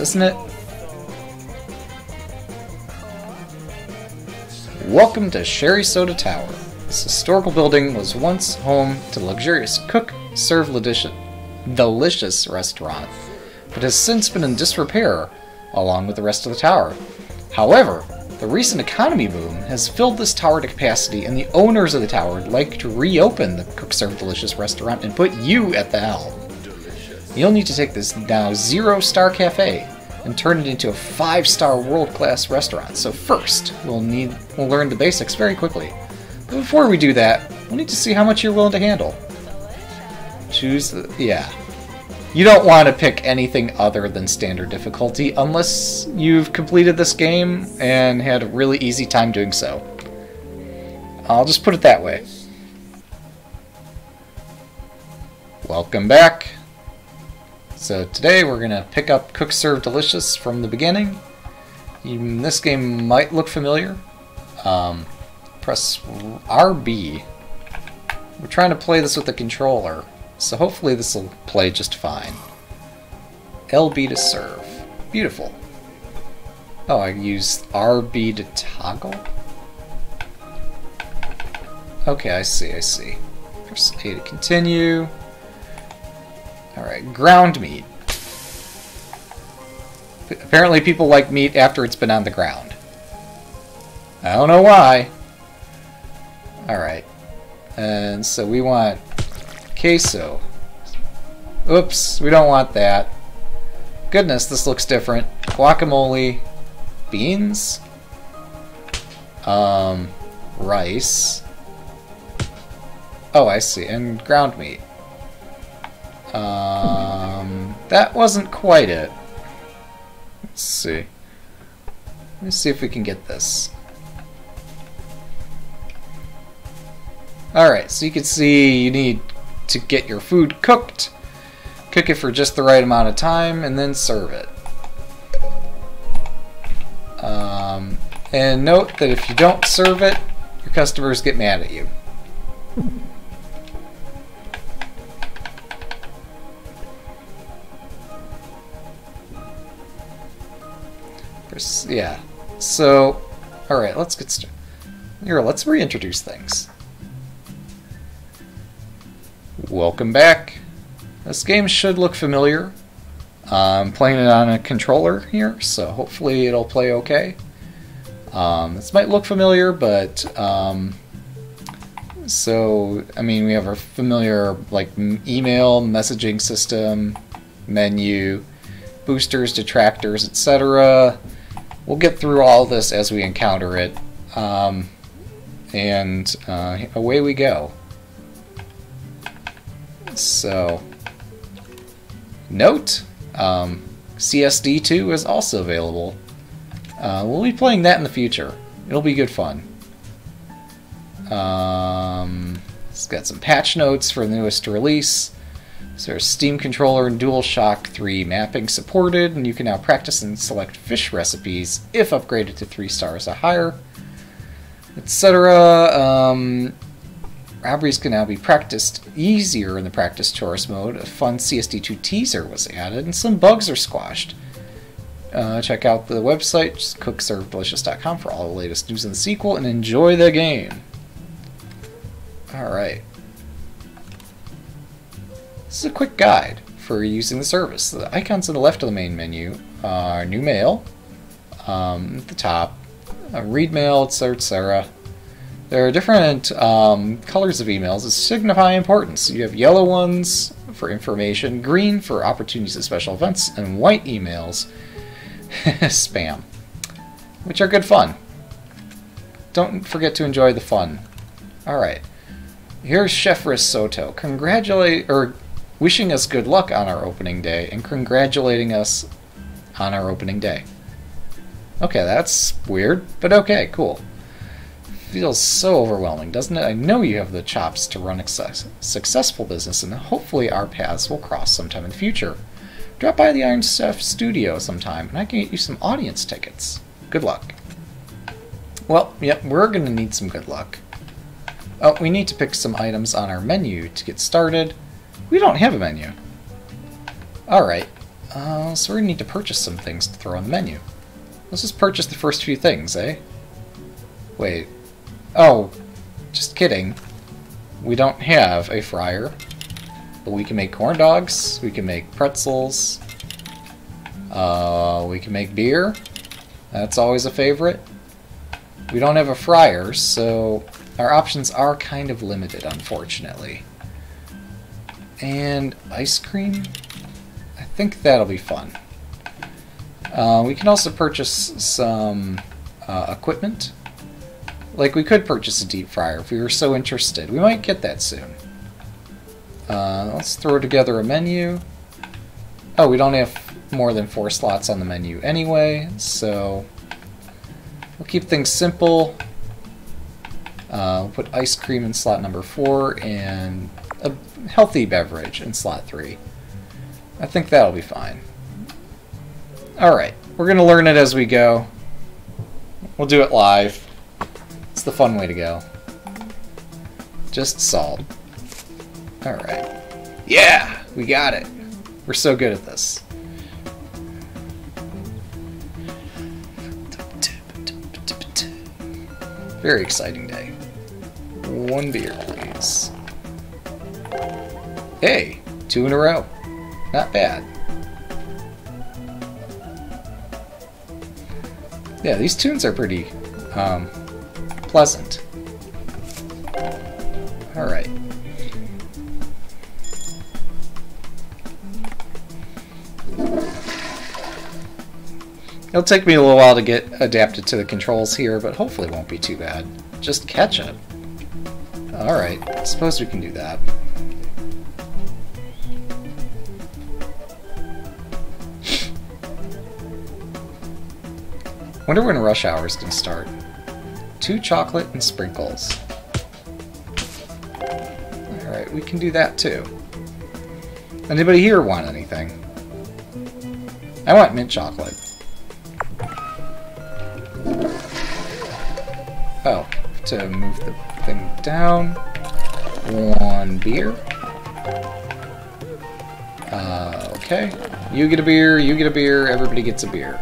isn't it? Welcome to SherriSoda Tower. This historical building was once home to luxurious cook serve delicious, delicious restaurant, but has since been in disrepair along with the rest of the tower. However, the recent economy boom has filled this tower to capacity, and the owners of the tower would like to reopen the Cook Serve Delicious restaurant and put you at the helm. You'll need to take this now zero star cafe and turn it into a five star world class restaurant. So first, we'll need we'll learn the basics very quickly. But before we do that, we'll need to see how much you're willing to handle. Choose the yeah. You don't want to pick anything other than standard difficulty unless you've completed this game and had a really easy time doing so. I'll just put it that way. Welcome back. So today we're going to pick up Cook Serve Delicious from the beginning. Even this game might look familiar. Um, press RB. We're trying to play this with the controller, so hopefully this will play just fine. LB to serve. Beautiful. Oh, I used RB to toggle? Okay, I see, I see. Press A to continue. Alright, ground meat. Apparently people like meat after it's been on the ground. I don't know why. Alright. And so we want queso. Oops, we don't want that. Goodness, this looks different. Guacamole. Beans. Um, rice. Oh, I see. And ground meat. Um, that wasn't quite it. Let's see. Let's see if we can get this. Alright, so you can see you need to get your food cooked, cook it for just the right amount of time, and then serve it. Um, and note that if you don't serve it, your customers get mad at you. Yeah. So, alright, let's get started. Here, let's reintroduce things. Welcome back. This game should look familiar. I'm playing it on a controller here, so hopefully it'll play okay. Um, this might look familiar, but um, so I mean we have our familiar like email messaging system, menu, boosters, detractors, etc. We'll get through all this as we encounter it, um, and uh, away we go. So, note, um, CSD2 is also available. Uh, we'll be playing that in the future. It'll be good fun. Um, it's got some patch notes for the newest release. So there's Steam Controller and DualShock 3 mapping supported, and you can now practice and select fish recipes if upgraded to 3 stars or higher, etc. Um, robberies can now be practiced easier in the practice tourist mode. A fun CSD2 teaser was added, and some bugs are squashed. Uh, check out the website, cookservedelicious.com for all the latest news in the sequel, and enjoy the game. Alright. This is a quick guide for using the service. The icons on the left of the main menu are new mail, um, at the top, uh, read mail, etc., etc. There are different um, colors of emails that signify importance. You have yellow ones for information, green for opportunities at special events, and white emails, spam, which are good fun. Don't forget to enjoy the fun. Alright. Here's Chef Risotto. Congratulate or wishing us good luck on our opening day and congratulating us on our opening day. Okay, that's weird, but okay, cool feels so overwhelming, doesn't it? I know you have the chops to run a successful business, and hopefully our paths will cross sometime in the future. Drop by the Iron Chef studio sometime, and I can get you some audience tickets. Good luck. Well, yep, we're going to need some good luck. Oh, we need to pick some items on our menu to get started. We don't have a menu. Alright. Uh, so we're gonna need to purchase some things to throw on the menu. Let's just purchase the first few things, eh? Wait. Oh, just kidding. We don't have a fryer. But we can make corn dogs, we can make pretzels, uh, we can make beer. That's always a favorite. We don't have a fryer, so our options are kind of limited, unfortunately. And ice cream? I think that'll be fun. Uh, we can also purchase some uh, equipment. Like, we could purchase a deep fryer if we were so interested. We might get that soon. Uh, let's throw together a menu. Oh, we don't have more than four slots on the menu anyway, so we'll keep things simple. Uh, we'll put ice cream in slot number four and a healthy beverage in slot three. I think that'll be fine. Alright, we're going to learn it as we go. We'll do it live. It's the fun way to go. Just salt. Alright. Yeah! We got it! We're so good at this. Very exciting day. One beer, please. Hey, two in a row. Not bad. Yeah, these tunes are pretty um, pleasant. Alright. It'll take me a little while to get adapted to the controls here, but hopefully it won't be too bad. Just catch up. Alright, suppose we can do that. Wonder when rush hour is to start. Two chocolate and sprinkles. Alright, we can do that too. Anybody here want anything? I want mint chocolate. Oh, to move the down. One beer. Uh, okay. You get a beer, you get a beer, everybody gets a beer.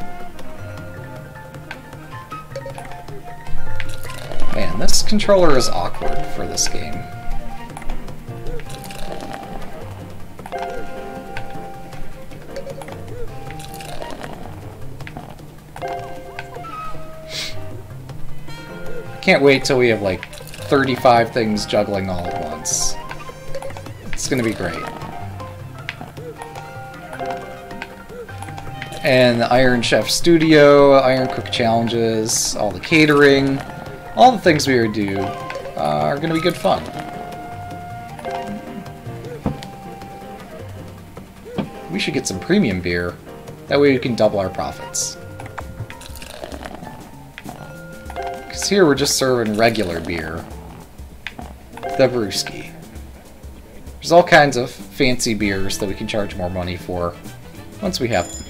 Man, this controller is awkward for this game. I can't wait till we have like 35 things juggling all at once. It's gonna be great. And the Iron Chef Studio, Iron Cook Challenges, all the catering, all the things we would do uh, are gonna be good fun. We should get some premium beer. That way we can double our profits. Because here we're just serving regular beer. The brewski. There's all kinds of fancy beers that we can charge more money for once we have them.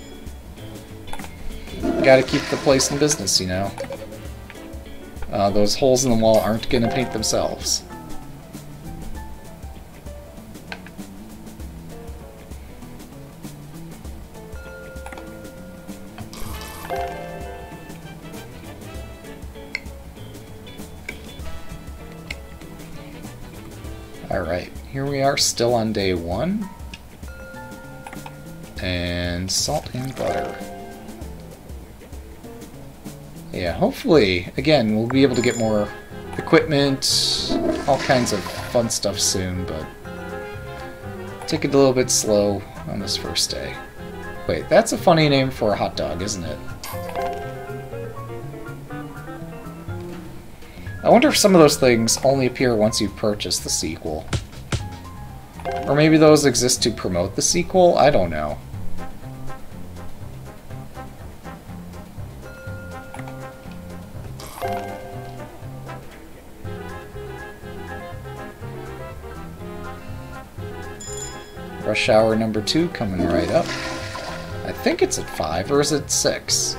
Gotta keep the place in business, you know. Uh, those holes in the wall aren't gonna paint themselves. Still on day one. And salt and butter. Yeah, hopefully, again, we'll be able to get more equipment, all kinds of fun stuff soon, but take it a little bit slow on this first day. Wait, that's a funny name for a hot dog, isn't it? I wonder if some of those things only appear once you've purchased the sequel. Or maybe those exist to promote the sequel? I don't know. Rush hour number two coming right up. I think it's at five, or is it six?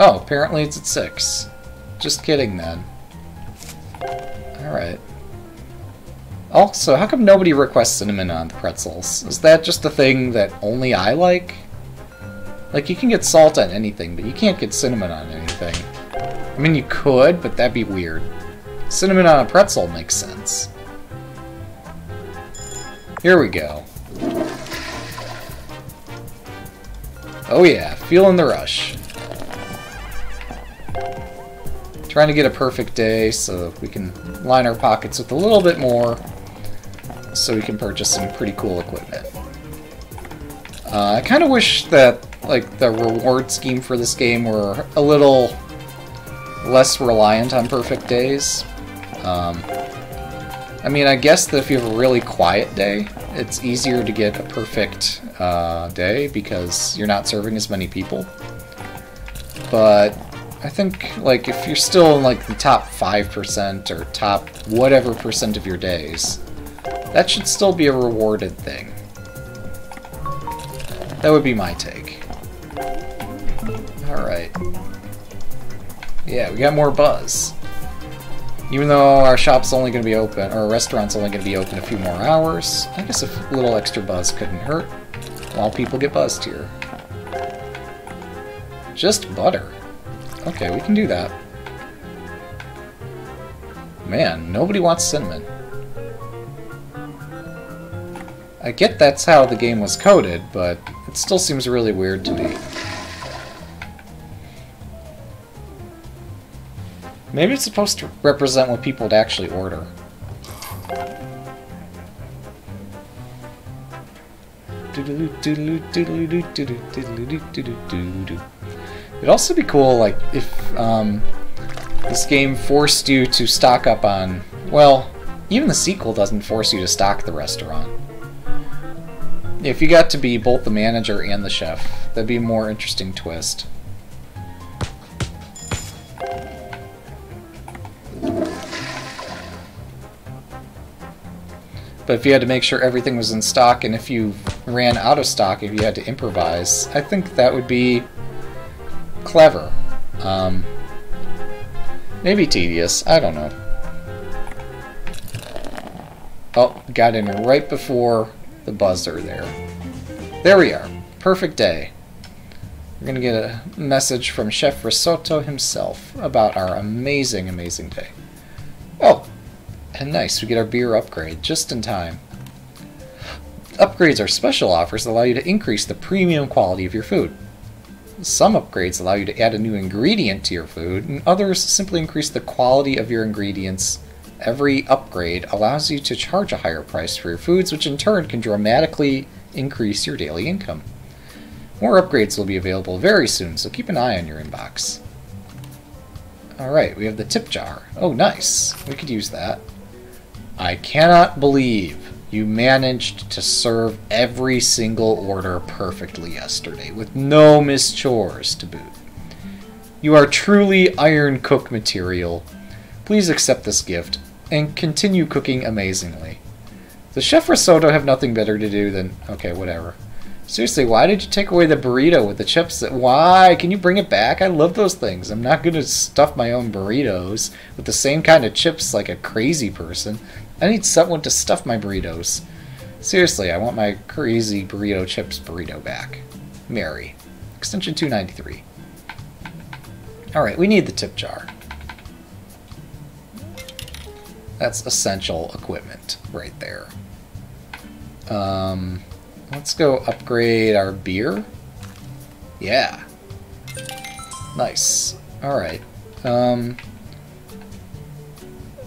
Oh, apparently it's at 6. Just kidding, then. Alright. Also, how come nobody requests cinnamon on pretzels? Is that just a thing that only I like? Like, you can get salt on anything, but you can't get cinnamon on anything. I mean, you could, but that'd be weird. Cinnamon on a pretzel makes sense. Here we go. Oh yeah, feeling the rush. Trying to get a perfect day so we can line our pockets with a little bit more so we can purchase some pretty cool equipment. Uh, I kind of wish that like the reward scheme for this game were a little less reliant on perfect days. Um, I mean, I guess that if you have a really quiet day, it's easier to get a perfect uh, day because you're not serving as many people. But I think, like, if you're still in, like, the top 5% or top whatever percent of your days, that should still be a rewarded thing. That would be my take. Alright. Yeah, we got more buzz. Even though our shop's only going to be open, or our restaurant's only going to be open a few more hours, I guess a little extra buzz couldn't hurt while people get buzzed here. Just butter. Okay, we can do that. Man, nobody wants cinnamon. I get that's how the game was coded, but it still seems really weird to me. Maybe it's supposed to represent what people would actually order. It'd also be cool, like, if um, this game forced you to stock up on... Well, even the sequel doesn't force you to stock the restaurant. If you got to be both the manager and the chef, that'd be a more interesting twist. But if you had to make sure everything was in stock, and if you ran out of stock, if you had to improvise, I think that would be clever. Um, maybe tedious, I don't know. Oh, got in right before the buzzer there. There we are. Perfect day. We're going to get a message from Chef Risotto himself about our amazing, amazing day. Oh, and nice, we get our beer upgrade just in time. Upgrades are special offers that allow you to increase the premium quality of your food. Some upgrades allow you to add a new ingredient to your food, and others simply increase the quality of your ingredients. Every upgrade allows you to charge a higher price for your foods, which in turn can dramatically increase your daily income. More upgrades will be available very soon, so keep an eye on your inbox. Alright, we have the tip jar. Oh, nice. We could use that. I cannot believe you managed to serve every single order perfectly yesterday, with no missed chores to boot. You are truly iron cook material. Please accept this gift, and continue cooking amazingly. The Chef Risotto have nothing better to do than... Okay, whatever. Seriously, why did you take away the burrito with the chips? Why? Can you bring it back? I love those things. I'm not going to stuff my own burritos with the same kind of chips like a crazy person. I need someone to stuff my burritos. Seriously, I want my crazy burrito chips burrito back. Mary. Extension 293. Alright, we need the tip jar. That's essential equipment right there. Um, let's go upgrade our beer. Yeah. Nice. Alright. Um,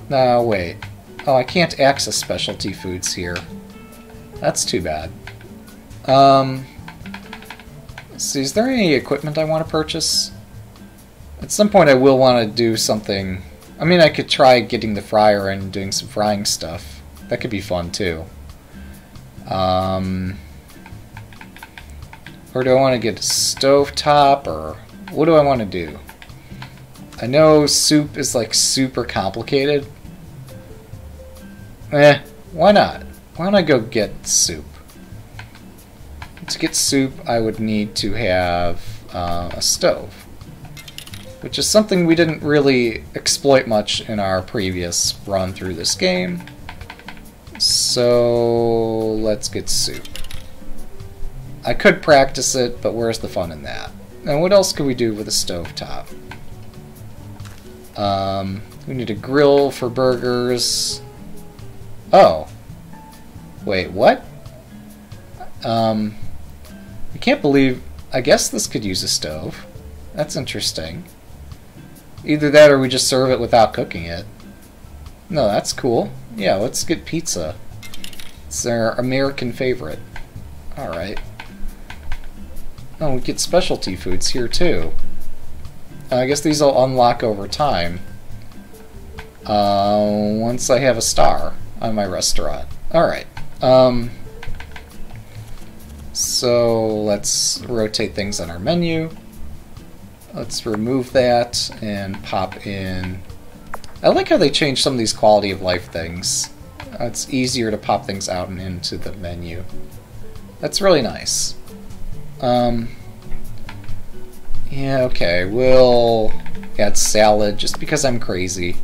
no, wait. Oh, I can't access specialty foods here. That's too bad. Um, see, is there any equipment I want to purchase? At some point I will want to do something... I mean, I could try getting the fryer and doing some frying stuff. That could be fun, too. Um, or do I want to get a stove top, or what do I want to do? I know soup is, like, super complicated, Eh, why not? Why don't I go get soup? To get soup, I would need to have uh, a stove, which is something we didn't really exploit much in our previous run through this game. So let's get soup. I could practice it, but where's the fun in that? And what else could we do with a stove top? Um, we need a grill for burgers. Oh. Wait, what? Um, I can't believe... I guess this could use a stove. That's interesting. Either that or we just serve it without cooking it. No, that's cool. Yeah, let's get pizza. It's our American favorite. Alright. Oh, we get specialty foods here too. I guess these will unlock over time. Uh, once I have a star on my restaurant. Alright. Um, so let's rotate things on our menu. Let's remove that and pop in... I like how they changed some of these quality of life things. It's easier to pop things out and into the menu. That's really nice. Um, yeah, okay, we'll add salad just because I'm crazy.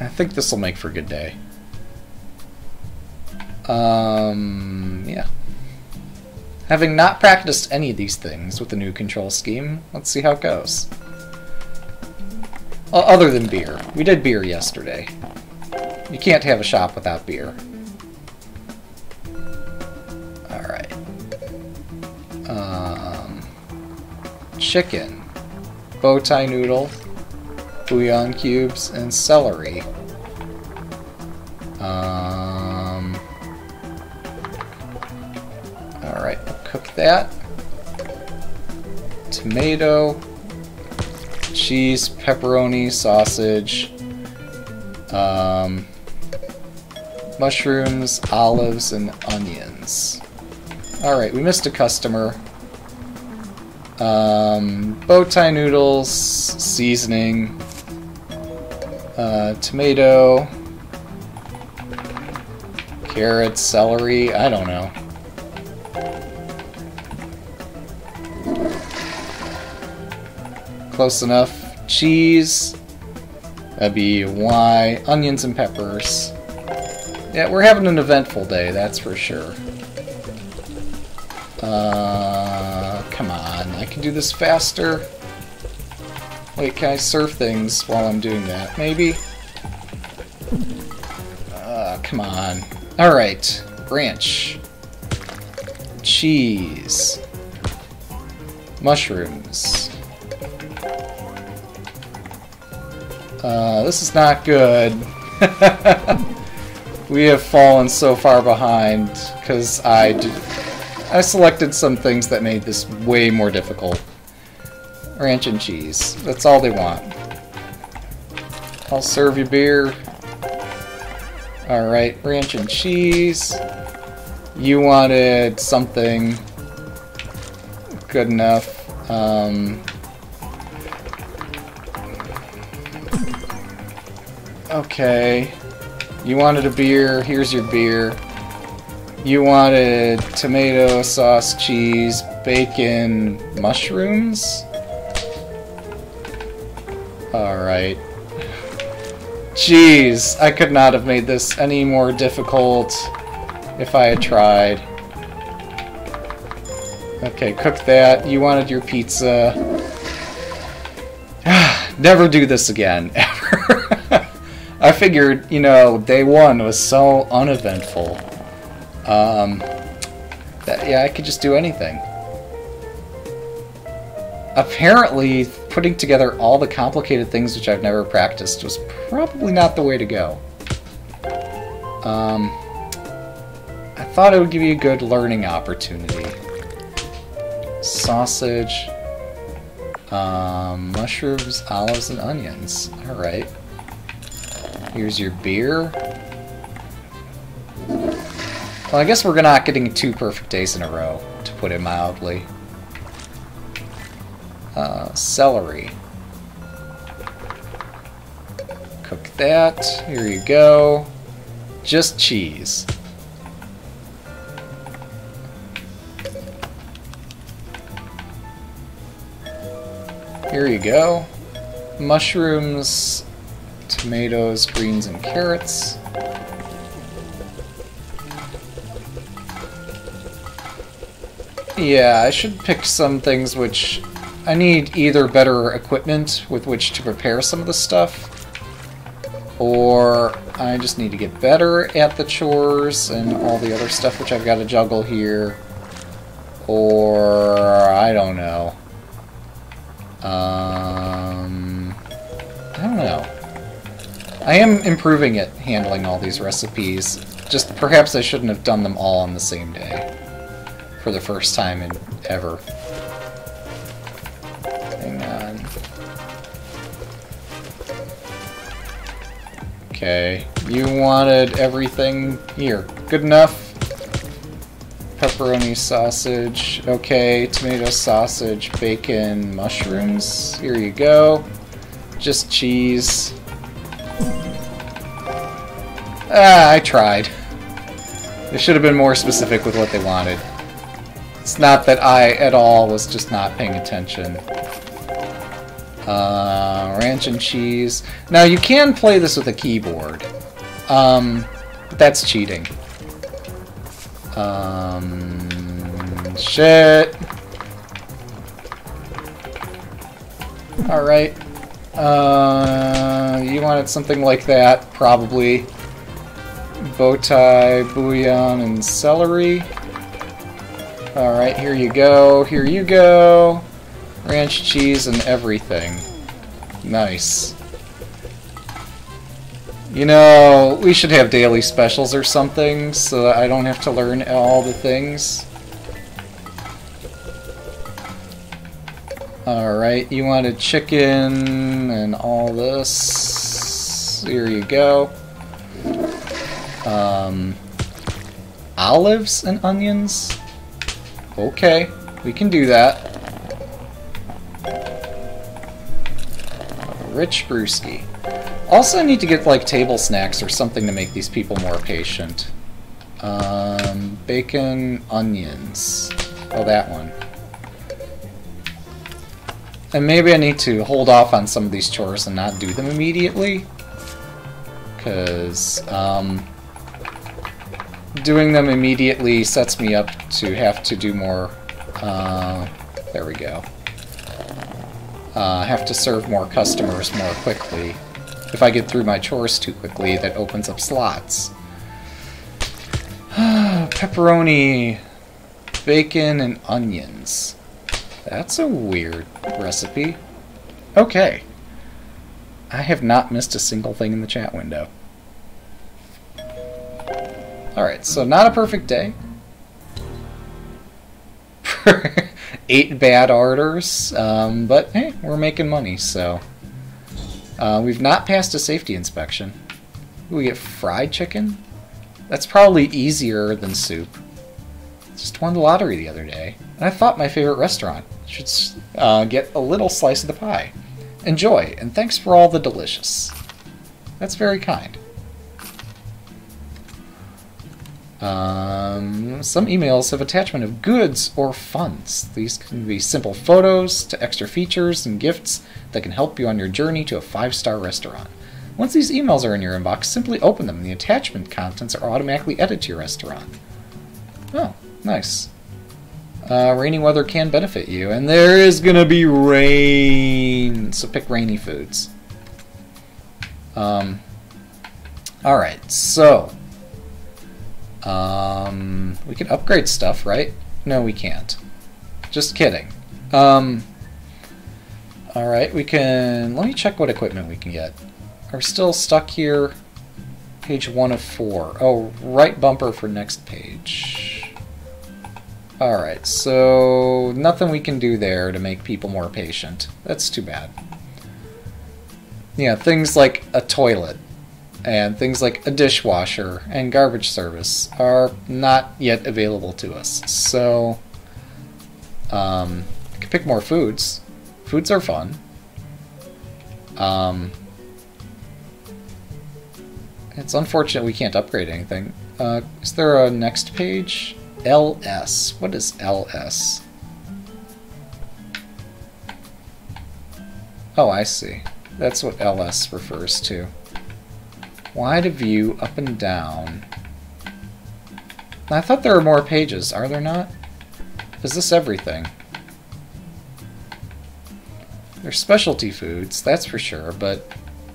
I think this will make for a good day. Um, yeah. Having not practiced any of these things with the new control scheme, let's see how it goes. Other than beer. We did beer yesterday. You can't have a shop without beer. Alright. Um, chicken. Bow tie noodle. Bouillon cubes. And celery. Um, Alright, cook that. Tomato. Cheese, pepperoni, sausage. Um, mushrooms, olives, and onions. Alright, we missed a customer. Um, bow tie noodles, seasoning, uh, tomato, carrots, celery, I don't know. Close enough. Cheese, that'd be Y, onions and peppers. Yeah, we're having an eventful day, that's for sure. Uh, come on, I can do this faster. Wait, can I surf things while I'm doing that? Maybe? Uh, come on. Alright, branch. Cheese. Mushrooms. Uh, this is not good. we have fallen so far behind because I I selected some things that made this way more difficult. Ranch and cheese. That's all they want. I'll serve you beer. Alright, ranch and cheese. You wanted something good enough. Um, Okay. You wanted a beer, here's your beer. You wanted tomato sauce, cheese, bacon, mushrooms? Alright. Jeez, I could not have made this any more difficult if I had tried. Okay, cook that. You wanted your pizza. Never do this again, ever. I figured, you know, day one was so uneventful. Um, that, yeah, I could just do anything. Apparently, putting together all the complicated things which I've never practiced was probably not the way to go. Um, thought it would give you a good learning opportunity. Sausage, um, mushrooms, olives, and onions. Alright. Here's your beer. Well, I guess we're not getting two perfect days in a row, to put it mildly. Uh, celery. Cook that. Here you go. Just cheese. Here you go. Mushrooms, tomatoes, greens, and carrots. Yeah, I should pick some things which I need either better equipment with which to prepare some of the stuff, or I just need to get better at the chores and all the other stuff which I've got to juggle here, or I don't know. Um, I don't know. I am improving at handling all these recipes. Just perhaps I shouldn't have done them all on the same day for the first time in ever. Hang on. Okay, you wanted everything here. Good enough. Pepperoni sausage. Okay, tomato sausage, bacon, mushrooms. Here you go. Just cheese. Ah, I tried. They should have been more specific with what they wanted. It's not that I, at all, was just not paying attention. Uh, ranch and cheese. Now, you can play this with a keyboard. Um, that's cheating. Um, shit. Alright. Uh, you wanted something like that, probably. Bow tie, bouillon, and celery. Alright, here you go, here you go. Ranch cheese and everything. Nice. You know, we should have daily specials or something, so I don't have to learn all the things. Alright, you wanted chicken and all this. Here you go. Um, olives and onions? Okay, we can do that. Rich brewski. Also, I need to get like table snacks or something to make these people more patient. Um, bacon, onions. Oh, that one. And maybe I need to hold off on some of these chores and not do them immediately. Because, um, doing them immediately sets me up to have to do more, uh, there we go. Uh, have to serve more customers more quickly. If I get through my chores too quickly, that opens up slots. Pepperoni, bacon, and onions. That's a weird recipe. Okay. I have not missed a single thing in the chat window. Alright, so not a perfect day. Eight bad orders, um, but hey, we're making money, so... Uh, we've not passed a safety inspection. we get fried chicken? That's probably easier than soup. Just won the lottery the other day, and I thought my favorite restaurant should uh, get a little slice of the pie. Enjoy, and thanks for all the delicious. That's very kind. Um, some emails have attachment of goods or funds. These can be simple photos to extra features and gifts that can help you on your journey to a five-star restaurant. Once these emails are in your inbox, simply open them and the attachment contents are automatically added to your restaurant. Oh, nice. Uh, rainy weather can benefit you, and there is gonna be rain, so pick rainy foods. Um, Alright, so um, we can upgrade stuff, right? No, we can't. Just kidding. Um, Alright, we can... Let me check what equipment we can get. We're still stuck here. Page 1 of 4. Oh, right bumper for next page. Alright, so nothing we can do there to make people more patient. That's too bad. Yeah, things like a toilet and things like a dishwasher and garbage service are not yet available to us. So, um, I can pick more foods. Foods are fun. Um, it's unfortunate we can't upgrade anything. Uh, is there a next page? LS. What is LS? Oh, I see. That's what LS refers to. Wide view up and down. I thought there were more pages, are there not? Is this everything? They're specialty foods, that's for sure, but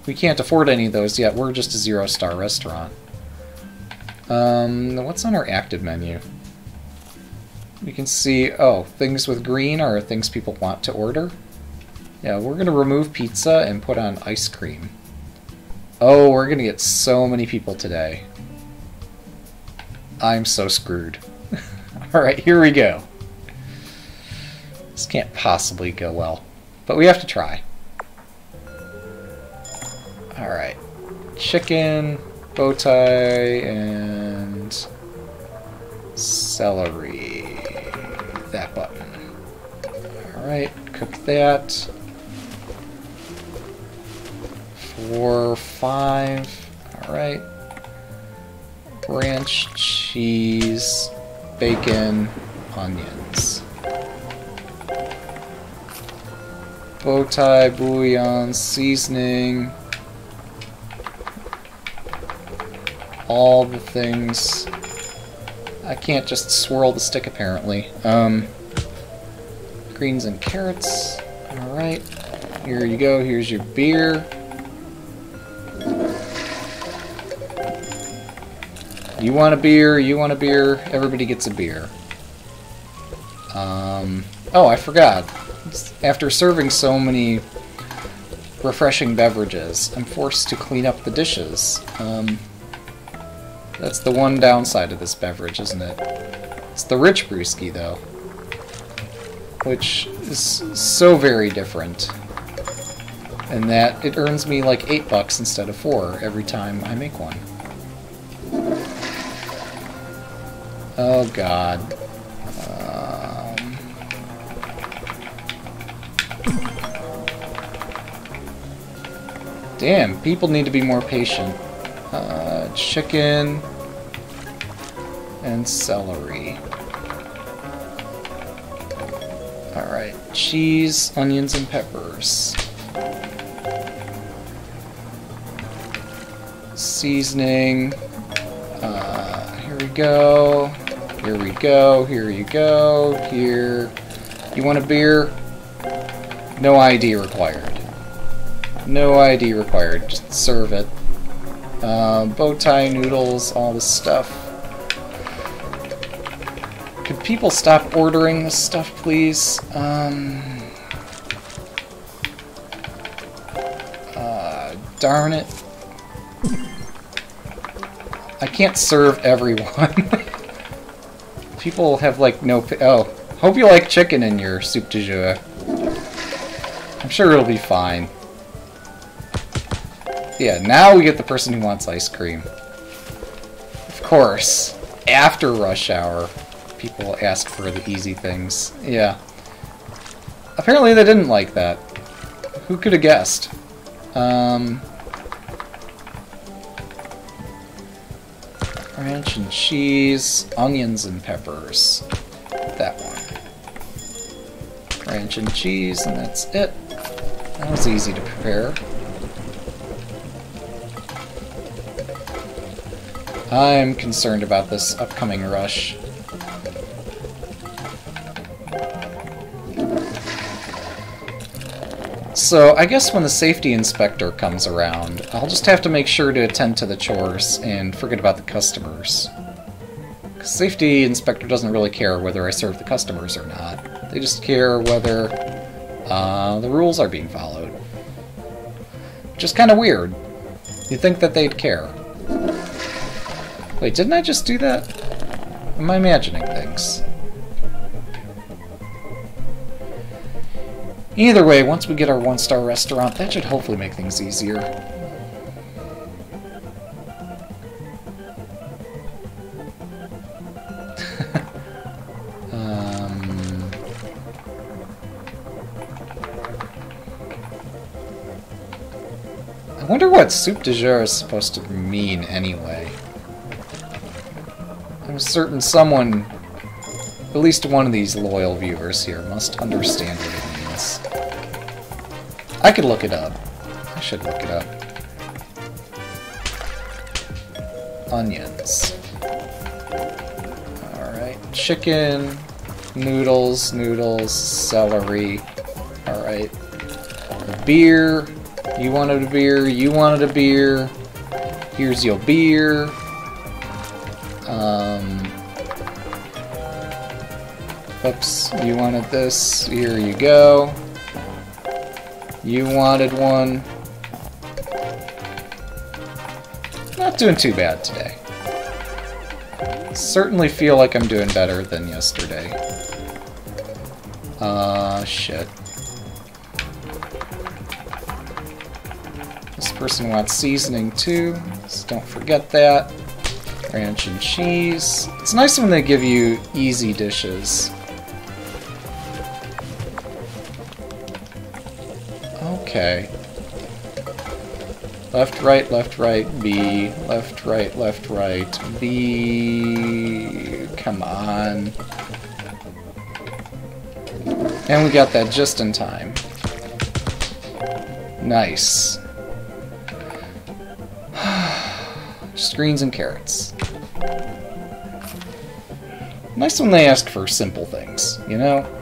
we can't afford any of those yet. We're just a zero-star restaurant. Um, what's on our active menu? We can see, oh, things with green are things people want to order. Yeah, we're going to remove pizza and put on ice cream. Oh, we're to get so many people today. I'm so screwed. Alright, here we go. This can't possibly go well. But we have to try. Alright. Chicken, bow tie, and celery. That button. Alright, cook that. Four, five. Alright. Ranch, cheese, bacon, onions. bow tie, bouillon, seasoning, all the things. I can't just swirl the stick apparently. Um, greens and carrots. Alright. Here you go. Here's your beer. You want a beer, you want a beer, everybody gets a beer. Um, oh, I forgot after serving so many refreshing beverages, I'm forced to clean up the dishes. Um, that's the one downside of this beverage, isn't it? It's the rich brewski, though. Which is so very different. And that it earns me like 8 bucks instead of 4 every time I make one. Oh god. Damn, people need to be more patient. Uh, chicken and celery. Alright, cheese, onions, and peppers. Seasoning. Uh, here we go. Here we go. Here you go. Here. You want a beer? No ID required. No ID required, just serve it. Uh, bow tie, noodles, all this stuff. Could people stop ordering this stuff, please? Um, uh, darn it. I can't serve everyone. people have, like, no... Oh, hope you like chicken in your soup de jour. I'm sure it'll be fine. Yeah, now we get the person who wants ice cream. Of course, after rush hour, people ask for the easy things. Yeah. Apparently they didn't like that. Who could have guessed? Um... Ranch and cheese, onions and peppers. That one. Ranch and cheese, and that's it. That was easy to prepare. I'm concerned about this upcoming rush. So, I guess when the safety inspector comes around, I'll just have to make sure to attend to the chores and forget about the customers. Safety inspector doesn't really care whether I serve the customers or not. They just care whether uh, the rules are being followed. Which is kind of weird. You'd think that they'd care. Wait, didn't I just do that? Am I imagining things? Either way, once we get our one-star restaurant, that should hopefully make things easier. um... I wonder what soup de jour is supposed to mean anyway. I'm certain someone, at least one of these loyal viewers here, must understand it. I could look it up. I should look it up. Onions. Alright, chicken, Noodles, noodles, celery. Alright. Beer. You wanted a beer, you wanted a beer. Here's your beer. Um, oops, you wanted this. Here you go. You wanted one. Not doing too bad today. Certainly feel like I'm doing better than yesterday. Uh, shit. This person wants seasoning too, so don't forget that. Ranch and cheese. It's nice when they give you easy dishes. Okay. Left, right, left, right, B. Left, right, left, right, B. Come on. And we got that just in time. Nice. Screens and carrots. Nice when they ask for simple things, you know?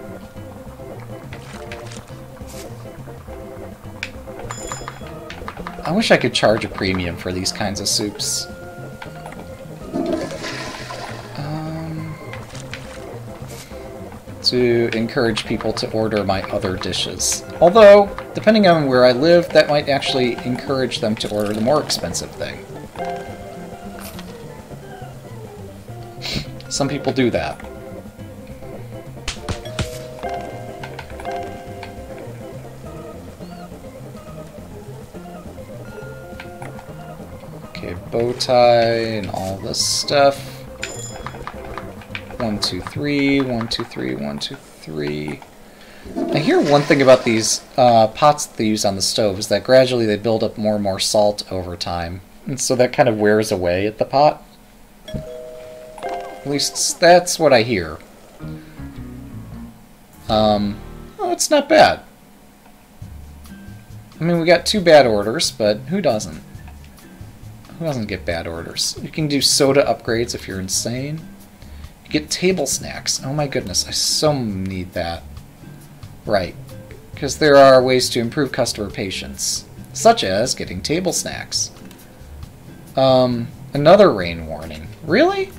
I wish I could charge a premium for these kinds of soups. Um, to encourage people to order my other dishes. Although, depending on where I live, that might actually encourage them to order the more expensive thing. Some people do that. Bow tie and all this stuff. One, two, three, one, two, three, one, two, three. I hear one thing about these uh, pots that they use on the stove is that gradually they build up more and more salt over time. And so that kind of wears away at the pot. At least that's what I hear. Um, oh, it's not bad. I mean, we got two bad orders, but who doesn't? Who doesn't get bad orders? You can do soda upgrades if you're insane. You get table snacks. Oh my goodness, I so need that. Right. Because there are ways to improve customer patience, such as getting table snacks. Um, another rain warning. Really?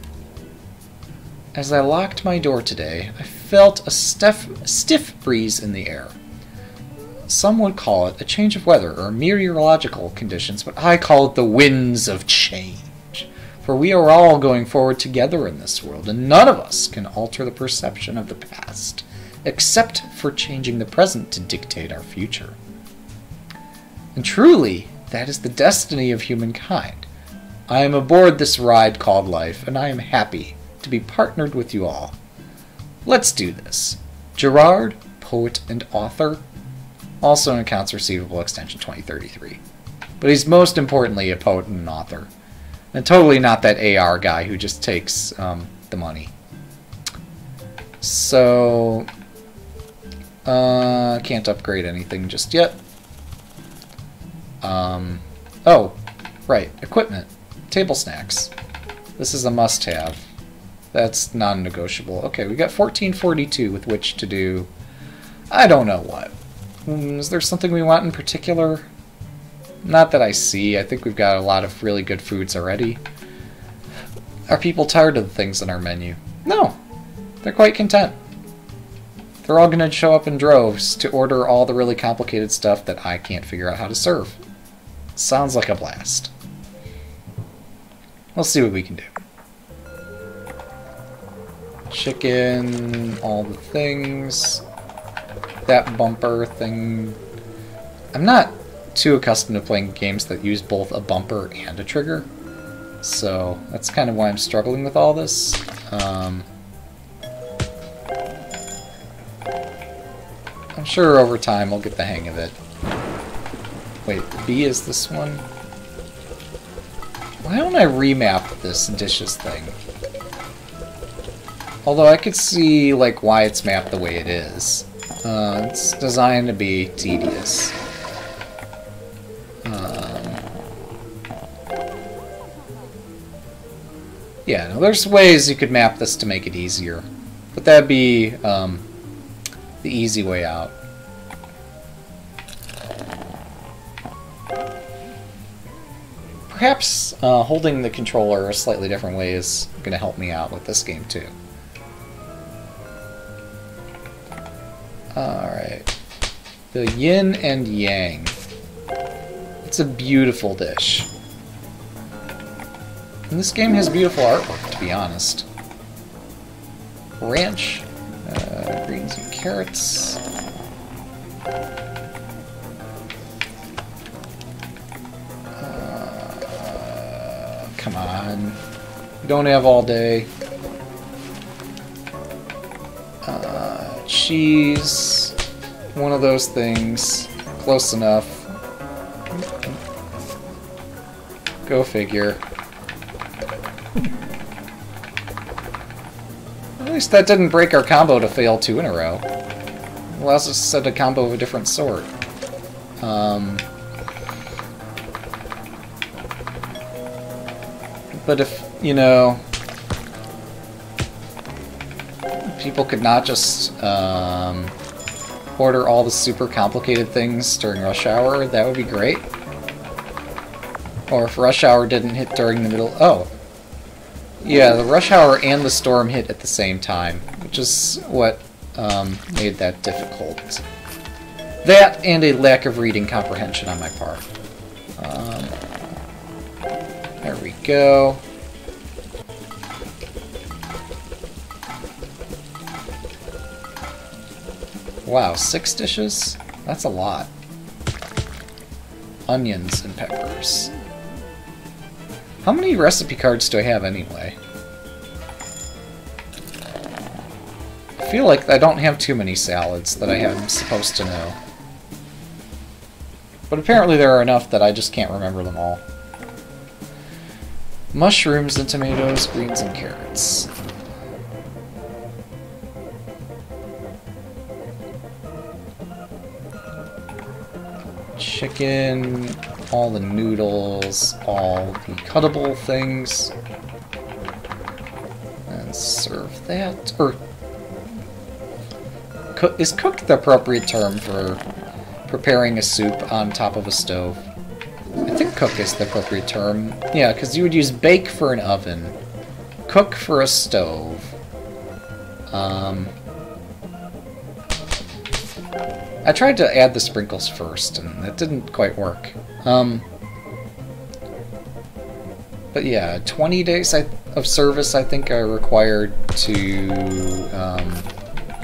As I locked my door today, I felt a stiff, stiff breeze in the air. Some would call it a change of weather or meteorological conditions, but I call it the winds of change. For we are all going forward together in this world, and none of us can alter the perception of the past, except for changing the present to dictate our future. And truly, that is the destiny of humankind. I am aboard this ride called life, and I am happy to be partnered with you all. Let's do this. Gerard, poet and author, also an accounts receivable extension 2033. But he's most importantly a poet and an author. And totally not that AR guy who just takes um, the money. So, uh, can't upgrade anything just yet. Um, oh, right, equipment. Table snacks. This is a must-have. That's non-negotiable. Okay, we got 1442 with which to do... I don't know what. Is there something we want in particular? Not that I see. I think we've got a lot of really good foods already. Are people tired of the things on our menu? No. They're quite content. They're all going to show up in droves to order all the really complicated stuff that I can't figure out how to serve. Sounds like a blast. Let's see what we can do. Chicken, all the things. That bumper thing. I'm not too accustomed to playing games that use both a bumper and a trigger. So that's kind of why I'm struggling with all this. Um, I'm sure over time I'll get the hang of it. Wait, B is this one? Why don't I remap this dishes thing? Although I could see like why it's mapped the way it is. Uh, it's designed to be tedious. Um, yeah, there's ways you could map this to make it easier. But that'd be um, the easy way out. Perhaps uh, holding the controller a slightly different way is going to help me out with this game too. Alright. The yin and yang. It's a beautiful dish. And this game has beautiful artwork, to be honest. Ranch, uh, greens and carrots. Uh, come on. We don't have all day. Cheese. One of those things. Close enough. Go figure. At least that didn't break our combo to fail two in a row. allows us to set a combo of a different sort. Um, but if, you know, people could not just um, order all the super complicated things during rush hour, that would be great. Or if rush hour didn't hit during the middle... Oh. Yeah, the rush hour and the storm hit at the same time, which is what um, made that difficult. That and a lack of reading comprehension on my part. Um, there we go. Wow, six dishes? That's a lot. Onions and peppers. How many recipe cards do I have anyway? I feel like I don't have too many salads that I am supposed to know. But apparently there are enough that I just can't remember them all. Mushrooms and tomatoes, greens and carrots. Chicken, all the noodles, all the cuttable things. And serve that. Or is cooked the appropriate term for preparing a soup on top of a stove? I think cook is the appropriate term. Yeah, because you would use bake for an oven, cook for a stove. Um, I tried to add the sprinkles first, and that didn't quite work. Um, but yeah, 20 days of service I think are required to um,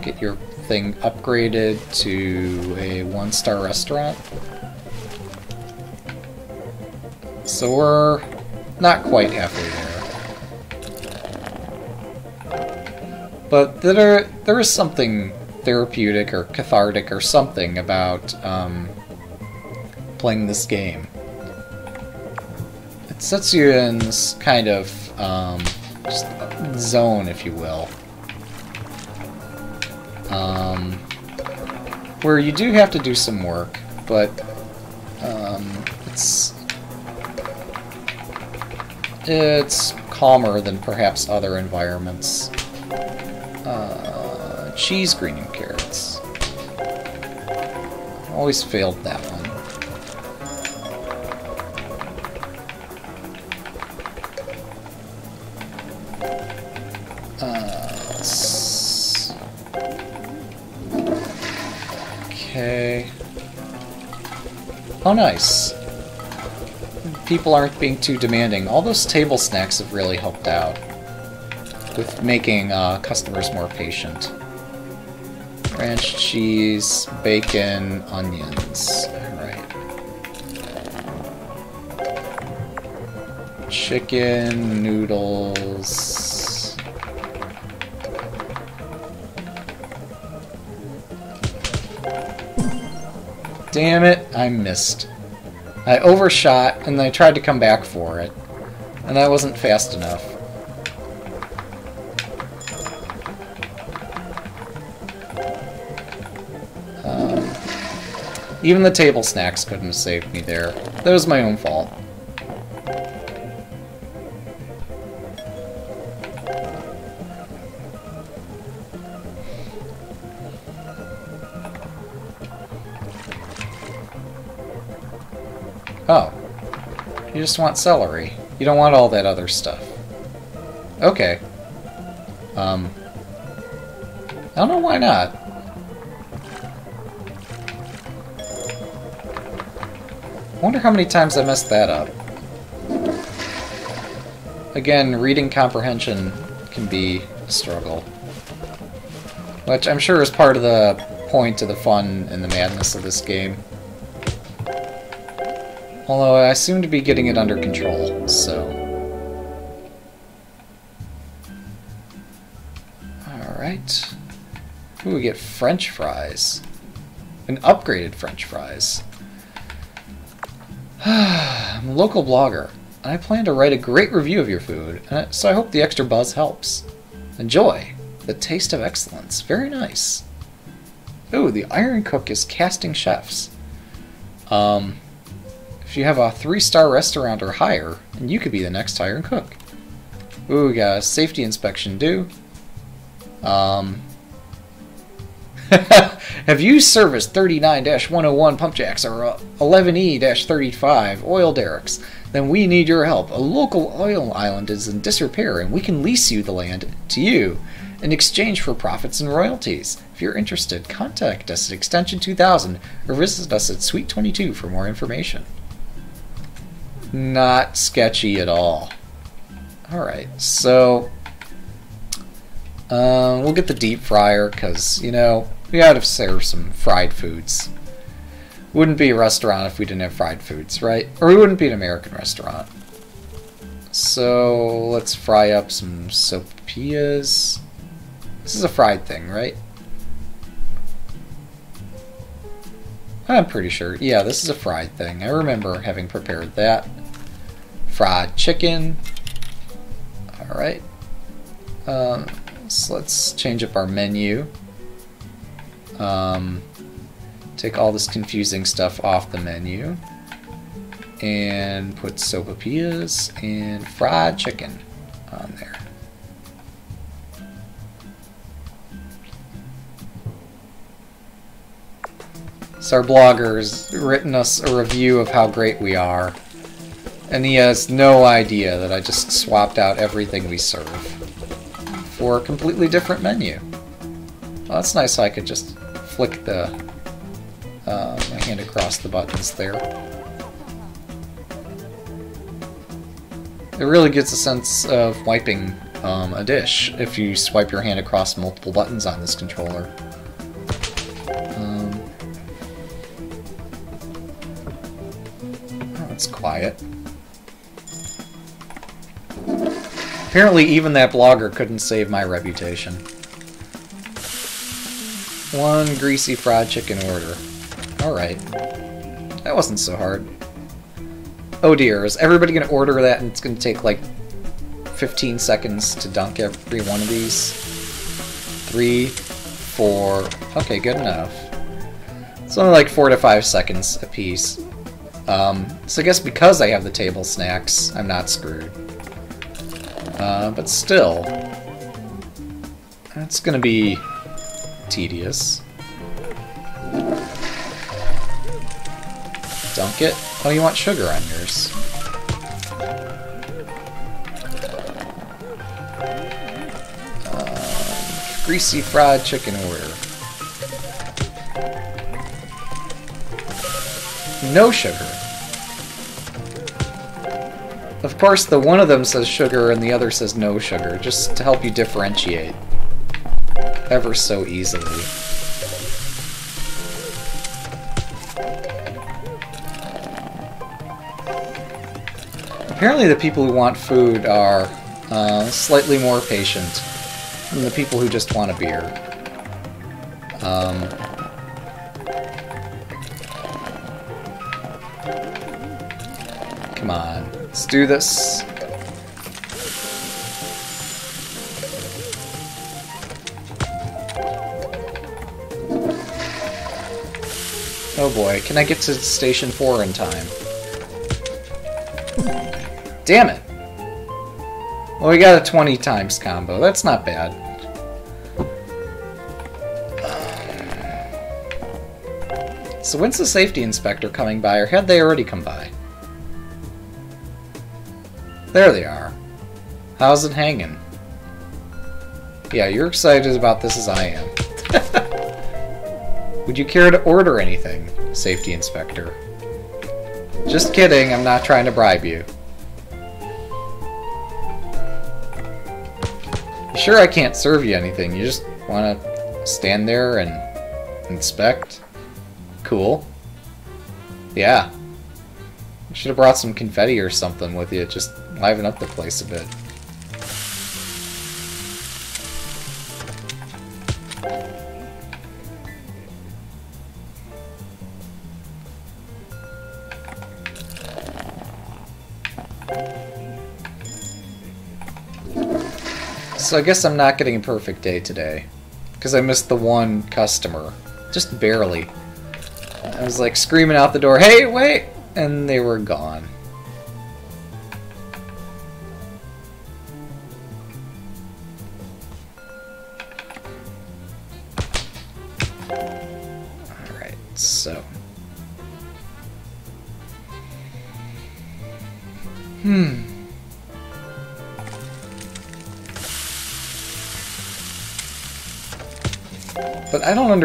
get your thing upgraded to a one-star restaurant. So we're not quite halfway there. But there, there is something therapeutic or cathartic or something about um, playing this game. It sets you in this kind of um, zone, if you will. Um, where you do have to do some work, but um, it's it's calmer than perhaps other environments. Uh, cheese green and carrots. Always failed that one. Okay. Oh, nice. People aren't being too demanding. All those table snacks have really helped out with making uh, customers more patient. Ranch cheese, bacon, onions. Alright. Chicken, noodles. Damn it, I missed. I overshot, and I tried to come back for it. And I wasn't fast enough. Even the table snacks couldn't have saved me there. That was my own fault. Oh. You just want celery. You don't want all that other stuff. Okay. Um. I don't know why not. Wonder how many times I messed that up. Again, reading comprehension can be a struggle. Which I'm sure is part of the point of the fun and the madness of this game. Although I seem to be getting it under control, so... Alright. Ooh, we get french fries. An upgraded french fries. I'm a local blogger, and I plan to write a great review of your food, so I hope the extra buzz helps. Enjoy! The taste of excellence. Very nice. Ooh, the Iron Cook is casting chefs. Um, if you have a three-star restaurant or higher, and you could be the next Iron Cook. Ooh, we got a safety inspection due. Um, have you serviced 39-101 pump jacks or 11E-35 oil derricks? Then we need your help. A local oil island is in disrepair, and we can lease you the land to you in exchange for profits and royalties. If you're interested, contact us at Extension 2000 or visit us at Suite 22 for more information. Not sketchy at all. Alright, so uh, we'll get the deep fryer because, you know, we gotta serve some fried foods. Wouldn't be a restaurant if we didn't have fried foods, right? Or we wouldn't be an American restaurant. So let's fry up some sopapillas. This is a fried thing, right? I'm pretty sure. Yeah, this is a fried thing. I remember having prepared that. Fried chicken. Alright. Um, so let's change up our menu. Um, take all this confusing stuff off the menu. And put sopapillas and fried chicken on there. So our blogger's written us a review of how great we are. And he has no idea that I just swapped out everything we serve for a completely different menu. Well, that's nice I could just flick the uh, my hand across the buttons there. It really gives a sense of wiping um, a dish if you swipe your hand across multiple buttons on this controller. Um, oh, it's quiet. Apparently even that blogger couldn't save my reputation. One greasy fried chicken order. Alright. That wasn't so hard. Oh dear, is everybody gonna order that and it's gonna take like 15 seconds to dunk every one of these? Three, four, okay, good enough. It's only like four to five seconds a piece. Um, so I guess because I have the table snacks, I'm not screwed. Uh, but still, that's gonna be tedious. Dunk it. Oh, you want sugar on yours. Uh, greasy fried chicken order. No sugar. Of course, the one of them says sugar and the other says no sugar, just to help you differentiate. Ever so easily. Apparently the people who want food are uh, slightly more patient than the people who just want a beer. Um, come on. Let's do this. Oh boy, can I get to Station 4 in time? Damn it! Well, we got a 20 times combo. That's not bad. So when's the safety inspector coming by, or had they already come by? There they are. How's it hanging? Yeah, you're excited about this as I am. Would you care to order anything, safety inspector? Just kidding, I'm not trying to bribe you. Sure I can't serve you anything, you just want to stand there and inspect? Cool. Yeah. Should have brought some confetti or something with you, just liven up the place a bit. So I guess I'm not getting a perfect day today. Because I missed the one customer. Just barely. I was like screaming out the door, hey, wait! And they were gone.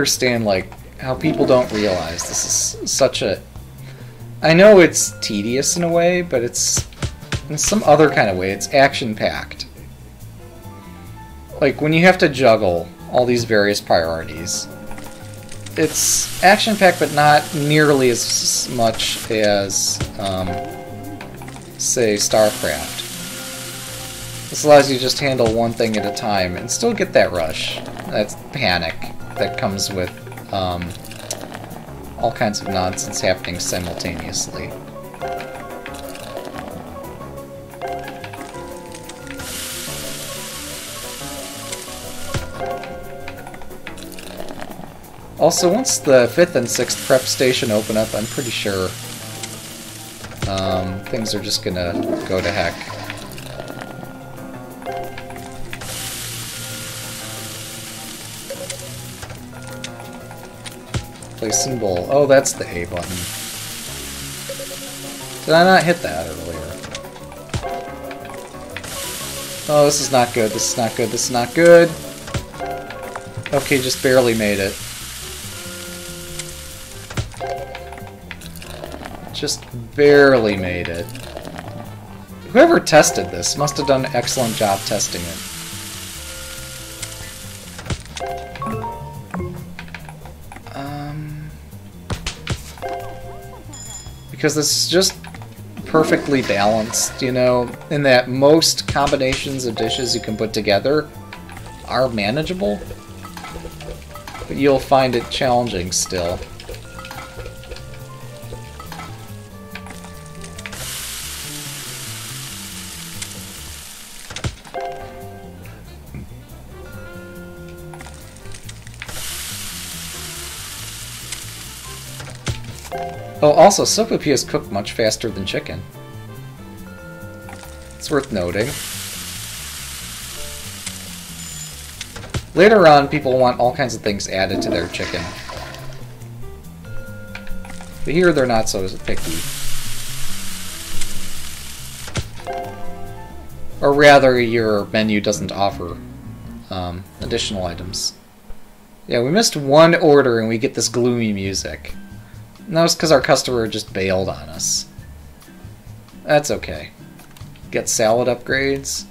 Understand, like, how people don't realize this is such a... I know it's tedious in a way, but it's in some other kind of way. It's action-packed. Like, when you have to juggle all these various priorities, it's action-packed, but not nearly as much as, um, say, StarCraft. This allows you to just handle one thing at a time and still get that rush. That's panic that comes with um, all kinds of nonsense happening simultaneously. Also, once the 5th and 6th prep station open up, I'm pretty sure um, things are just gonna go to heck. Play symbol. Oh, that's the A button. Did I not hit that earlier? Oh, this is not good. This is not good. This is not good. Okay, just barely made it. Just barely made it. Whoever tested this must have done an excellent job testing it. Because it's just perfectly balanced, you know, in that most combinations of dishes you can put together are manageable, but you'll find it challenging still. Also, sopapillas cook much faster than chicken. It's worth noting. Later on, people want all kinds of things added to their chicken. But here, they're not so picky. Or rather, your menu doesn't offer um, additional items. Yeah, we missed one order and we get this gloomy music. That was because our customer just bailed on us. That's okay. Get salad upgrades.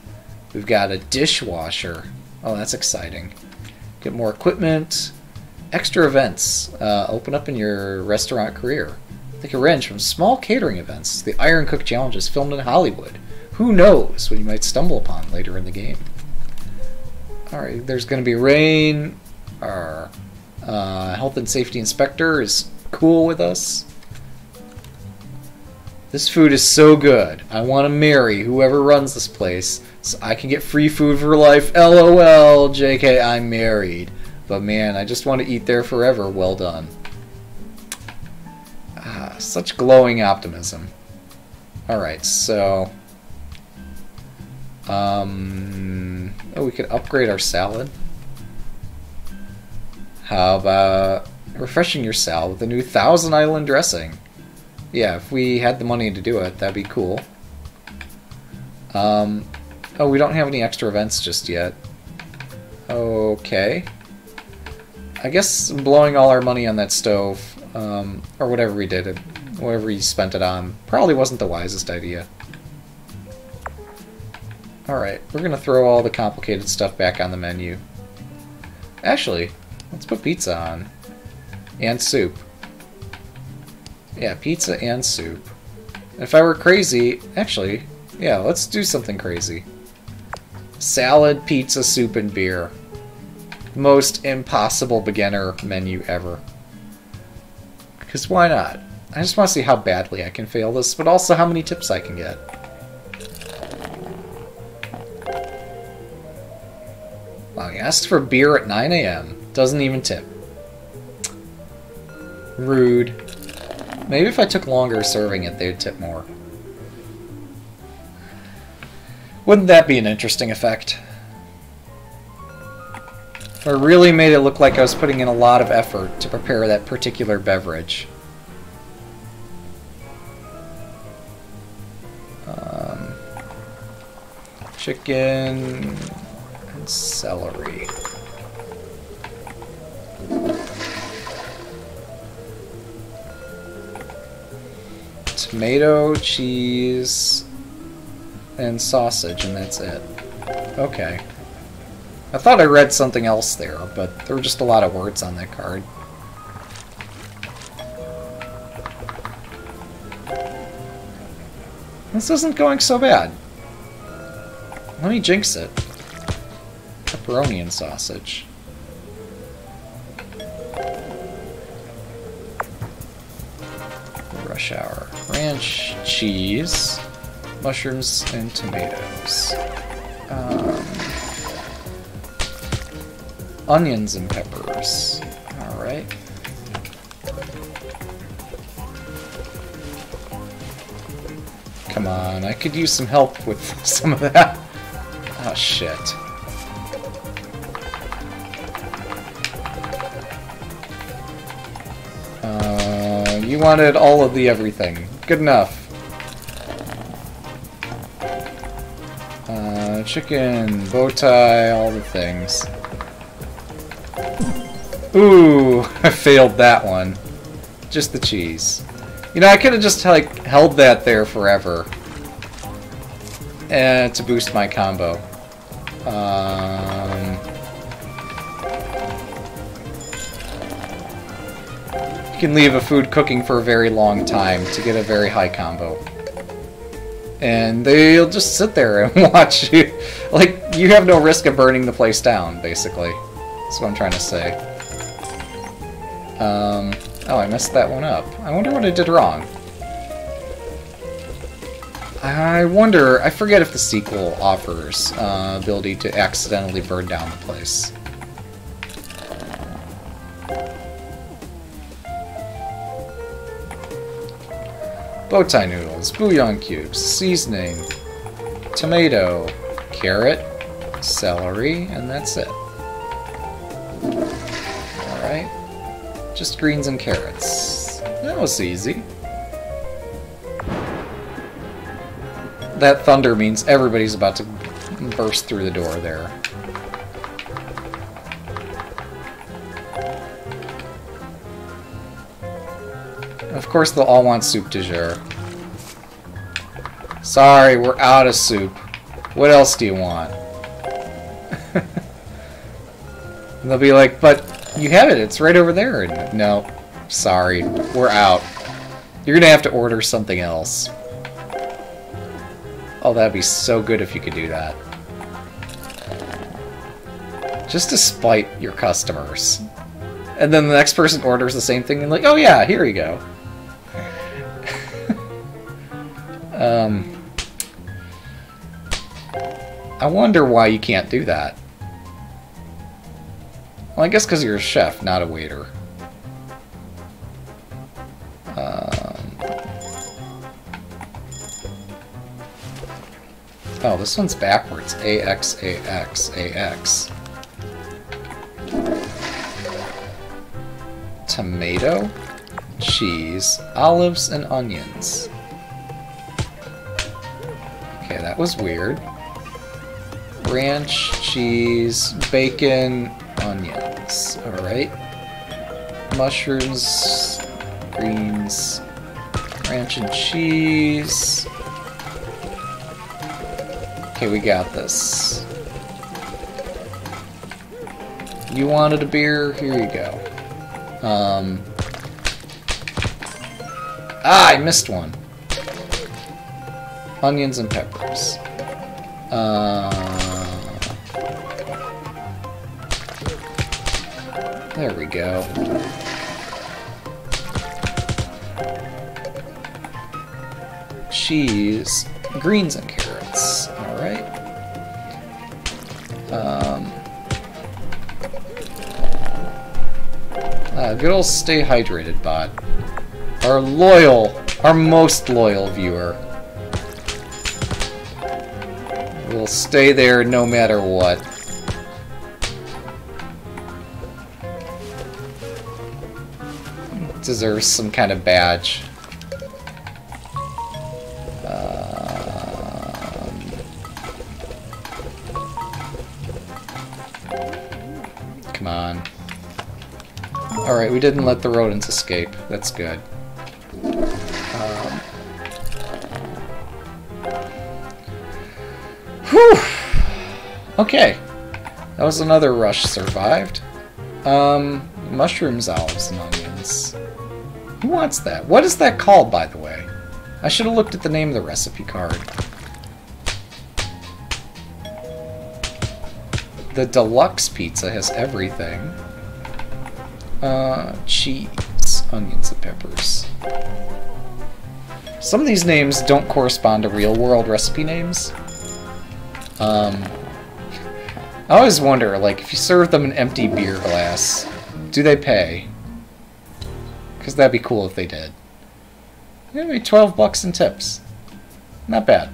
We've got a dishwasher. Oh, that's exciting. Get more equipment. Extra events. Uh, open up in your restaurant career. Take a wrench from small catering events. The Iron Cook Challenge is filmed in Hollywood. Who knows what you might stumble upon later in the game. Alright, there's going to be rain. Our uh, health and safety inspector is cool with us. This food is so good. I want to marry whoever runs this place so I can get free food for life. LOL, JK, I'm married. But man, I just want to eat there forever. Well done. Ah, such glowing optimism. Alright, so... Um, oh, we could upgrade our salad. How about refreshing your salad with a new Thousand Island dressing. Yeah, if we had the money to do it, that'd be cool. Um, oh, we don't have any extra events just yet. Okay. I guess blowing all our money on that stove, um, or whatever we did, it, whatever we spent it on, probably wasn't the wisest idea. Alright, we're gonna throw all the complicated stuff back on the menu. Actually, let's put pizza on. And soup. Yeah, pizza and soup. If I were crazy, actually, yeah, let's do something crazy. Salad, pizza, soup, and beer. Most impossible beginner menu ever. Because why not? I just want to see how badly I can fail this, but also how many tips I can get. Wow, he asked for beer at 9 a.m. Doesn't even tip. Rude. Maybe if I took longer serving it, they'd tip more. Wouldn't that be an interesting effect? I really made it look like I was putting in a lot of effort to prepare that particular beverage. Um, chicken and celery. Tomato, cheese, and sausage, and that's it. Okay. I thought I read something else there, but there were just a lot of words on that card. This isn't going so bad. Let me jinx it. Pepperoni and sausage. Ranch cheese mushrooms and tomatoes. Um, onions and peppers. Alright. Come on, I could use some help with some of that. Oh shit. Uh, you wanted all of the everything. Good enough. chicken, bow tie, all the things. Ooh, I failed that one. Just the cheese. You know, I could have just, like, held that there forever. Eh, to boost my combo. Um... can leave a food cooking for a very long time to get a very high combo and they'll just sit there and watch you. Like, you have no risk of burning the place down, basically. That's what I'm trying to say. Um, oh, I messed that one up. I wonder what I did wrong. I wonder, I forget if the sequel offers uh, ability to accidentally burn down the place. Bowtie noodles, bouillon cubes, seasoning, tomato, carrot, celery, and that's it. Alright. Just greens and carrots. That was easy. That thunder means everybody's about to burst through the door there. Of course they'll all want soup de jour. Sorry, we're out of soup. What else do you want? And they'll be like, but you have it, it's right over there. And, no, sorry, we're out. You're gonna have to order something else. Oh, that'd be so good if you could do that. Just to spite your customers. And then the next person orders the same thing and like, oh yeah, here you go. Um, I wonder why you can't do that. Well, I guess because you're a chef, not a waiter. Um, oh, this one's backwards. A X A X A X. Tomato, cheese, olives, and onions. That was weird. Ranch, cheese, bacon, onions. Alright. Mushrooms, greens, ranch and cheese. Okay, we got this. You wanted a beer? Here you go. Um, ah, I missed one. Onions and peppers. Uh, there we go. Cheese, greens and carrots. Alright. Um, uh, good old stay hydrated bot. Our loyal, our most loyal viewer. Will stay there no matter what. Deserves some kind of badge. Um, come on. Alright, we didn't let the rodents escape. That's good. Okay. That was another rush survived. Um, mushrooms, olives, and onions. Who wants that? What is that called, by the way? I should have looked at the name of the recipe card. The deluxe pizza has everything. Uh, cheese, onions, and peppers. Some of these names don't correspond to real-world recipe names. Um, I always wonder, like, if you serve them an empty beer glass, do they pay? Because that'd be cool if they did. Maybe 12 bucks in tips. Not bad.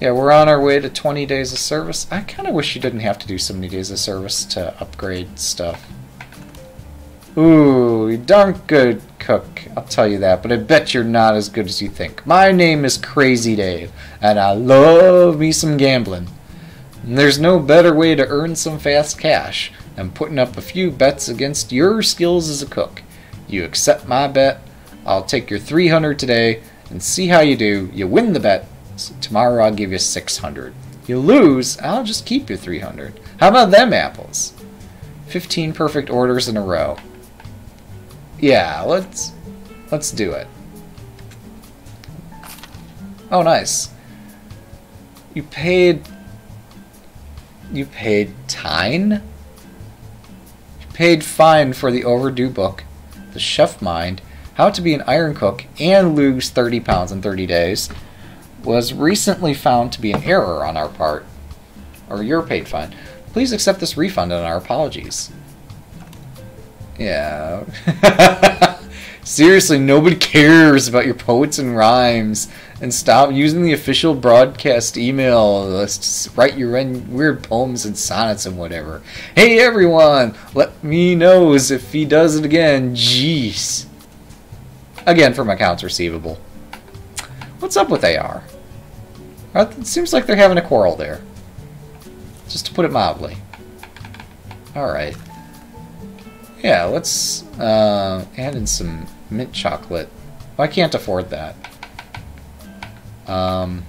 Yeah, we're on our way to 20 days of service. I kind of wish you didn't have to do so many days of service to upgrade stuff. Ooh, you darn good cook, I'll tell you that, but I bet you're not as good as you think. My name is Crazy Dave, and I love me some gambling. And there's no better way to earn some fast cash than putting up a few bets against your skills as a cook. You accept my bet, I'll take your 300 today, and see how you do. You win the bet, so tomorrow I'll give you 600. You lose, I'll just keep your 300. How about them apples? 15 perfect orders in a row. Yeah, let's let's do it. Oh, nice. You paid you paid Tyne? You paid fine for the overdue book, The Chef Mind, How to Be an Iron Cook and Lose 30 Pounds in 30 Days, was recently found to be an error on our part. Or your paid fine. Please accept this refund and our apologies. Yeah. Seriously, nobody cares about your poets and rhymes. And stop using the official broadcast email to write your weird poems and sonnets and whatever. Hey everyone, let me know if he does it again. Jeez. Again, from accounts receivable. What's up with AR? It seems like they're having a quarrel there. Just to put it mildly. Alright. Yeah, let's uh, add in some mint chocolate. Oh, I can't afford that. Um,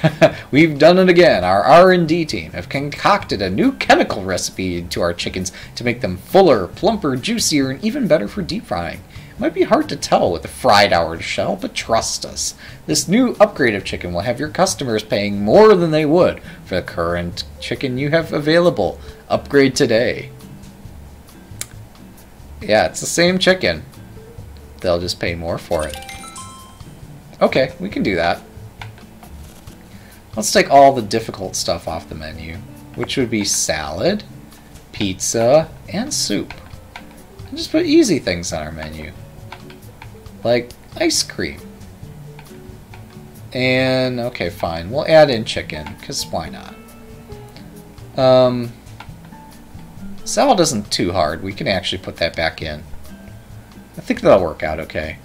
we've done it again. Our R&D team have concocted a new chemical recipe to our chickens to make them fuller, plumper, juicier, and even better for deep frying. It might be hard to tell with a fried hour shell, but trust us. This new upgrade of chicken will have your customers paying more than they would for the current chicken you have available. Upgrade today. Yeah, it's the same chicken. They'll just pay more for it. Okay, we can do that. Let's take all the difficult stuff off the menu, which would be salad, pizza, and soup. And just put easy things on our menu, like ice cream. And, okay, fine, we'll add in chicken, because why not? Um, salad isn't too hard. We can actually put that back in. I think that'll work out okay.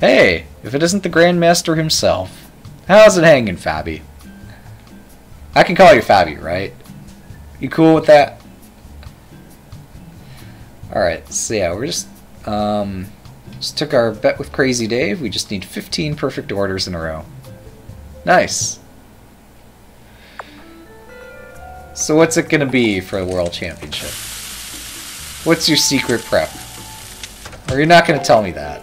Hey, if it isn't the Grandmaster himself. How's it hanging, Fabi? I can call you Fabi, right? You cool with that? Alright, so yeah, we're just, um, just took our bet with Crazy Dave. We just need 15 perfect orders in a row. Nice. So what's it gonna be for the World Championship? What's your secret prep? Or you're not gonna tell me that.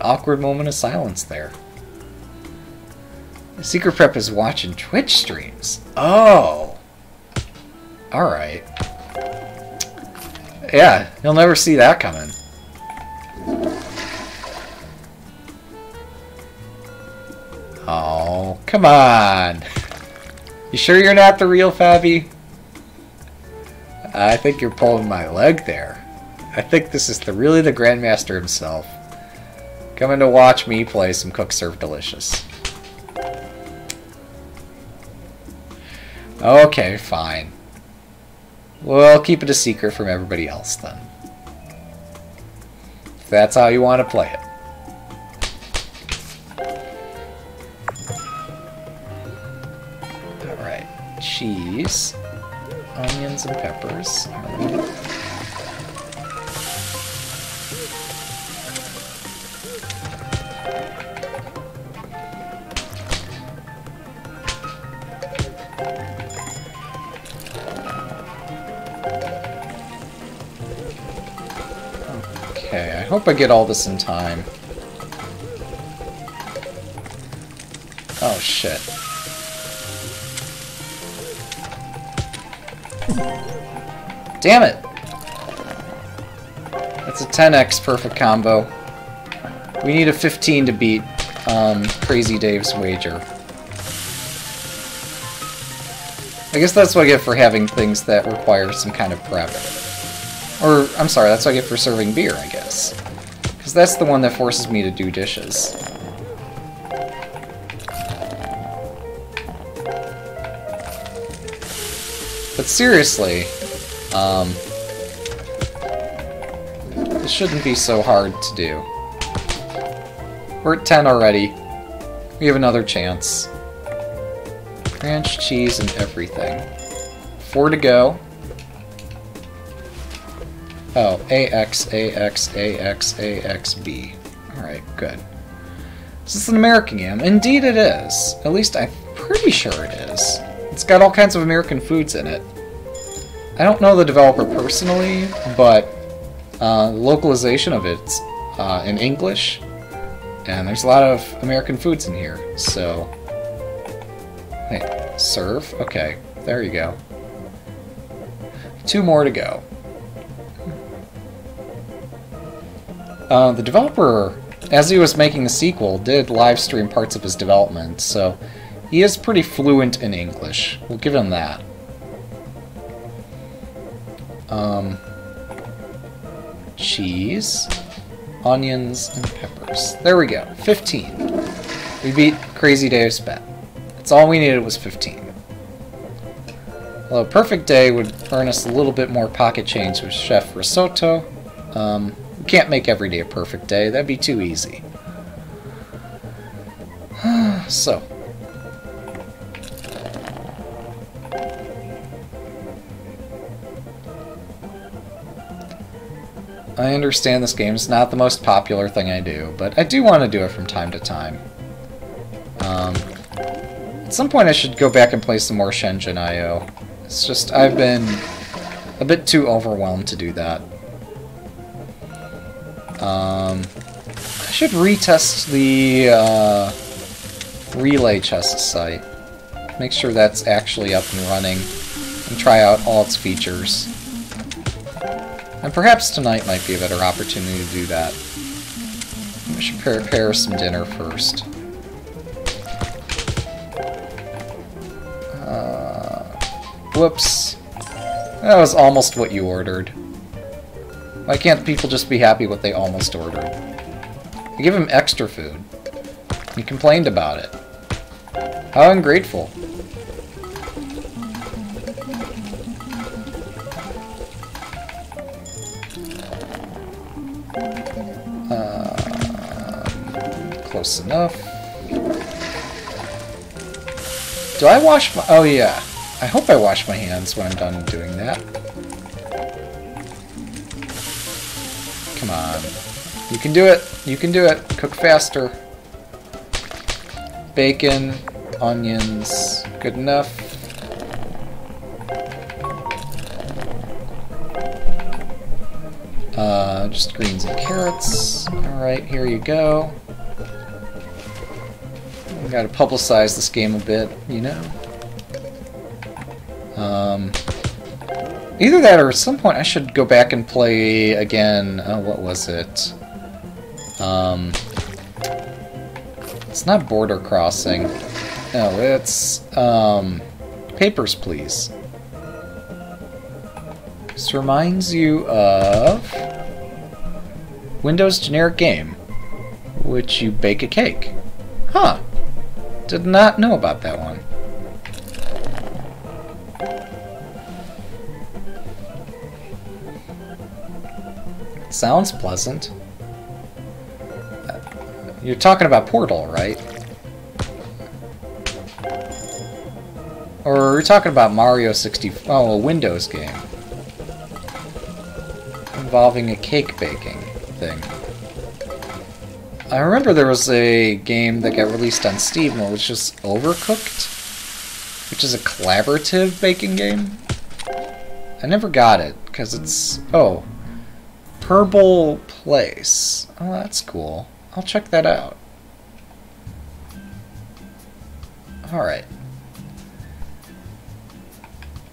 Awkward moment of silence there. Secret prep is watching Twitch streams. Oh! Alright. Yeah, you'll never see that coming. Oh, come on. You sure you're not the real Fabi? I think you're pulling my leg there. I think this is the really the Grandmaster himself. Coming to watch me play some Cook Serve Delicious. Okay, fine. We'll keep it a secret from everybody else then. If that's how you want to play it. Alright. Cheese. Onions and peppers. Hope I get all this in time. Oh, shit. Damn it! That's a 10x perfect combo. We need a 15 to beat um, Crazy Dave's wager. I guess that's what I get for having things that require some kind of prep. Or, I'm sorry, that's what I get for serving beer, I guess. Because that's the one that forces me to do dishes. But seriously, um, this shouldn't be so hard to do. We're at 10 already. We have another chance. Ranch, cheese, and everything. Four to go. AX, AX, AX, AXB. Alright, good. Is this an American game? Indeed it is. At least I'm pretty sure it is. It's got all kinds of American foods in it. I don't know the developer personally, but uh, localization of it's uh, in English, and there's a lot of American foods in here, so... Hey, serve? Okay, there you go. Two more to go. Uh, the developer, as he was making the sequel, did live stream parts of his development, so he is pretty fluent in English. We'll give him that. Um, cheese, onions, and peppers. There we go. 15. We beat Crazy Dave's bet. That's all we needed was 15. Well, a perfect day would earn us a little bit more pocket change with Chef Risotto. Um, can't make every day a perfect day. That'd be too easy. so. I understand this game is not the most popular thing I do, but I do want to do it from time to time. Um, at some point I should go back and play some more Shenzhen IO. It's just, I've been a bit too overwhelmed to do that. Um, I should retest the uh, relay chest site. Make sure that's actually up and running, and try out all its features. And perhaps tonight might be a better opportunity to do that. I should prepare some dinner first. Uh, whoops. That was almost what you ordered. Why can't people just be happy what they almost ordered? I give him extra food. He complained about it. How ungrateful. Uh, close enough. Do I wash my... Oh, yeah. I hope I wash my hands when I'm done doing that. Come on. You can do it. You can do it. Cook faster. Bacon, onions, good enough. Uh, just greens and carrots. Alright, here you go. We gotta publicize this game a bit, you know? Either that or at some point I should go back and play again, uh, what was it? Um, it's not Border Crossing. No, it's, um, Papers, Please. This reminds you of Windows generic game, which you bake a cake. Huh. Did not know about that one. Sounds pleasant. You're talking about Portal, right? Or are we talking about Mario 60... Oh, a Windows game. Involving a cake baking thing. I remember there was a game that got released on Steam that was just Overcooked, which is a collaborative baking game. I never got it, because it's... Oh. Purple Place. Oh, that's cool. I'll check that out. Alright.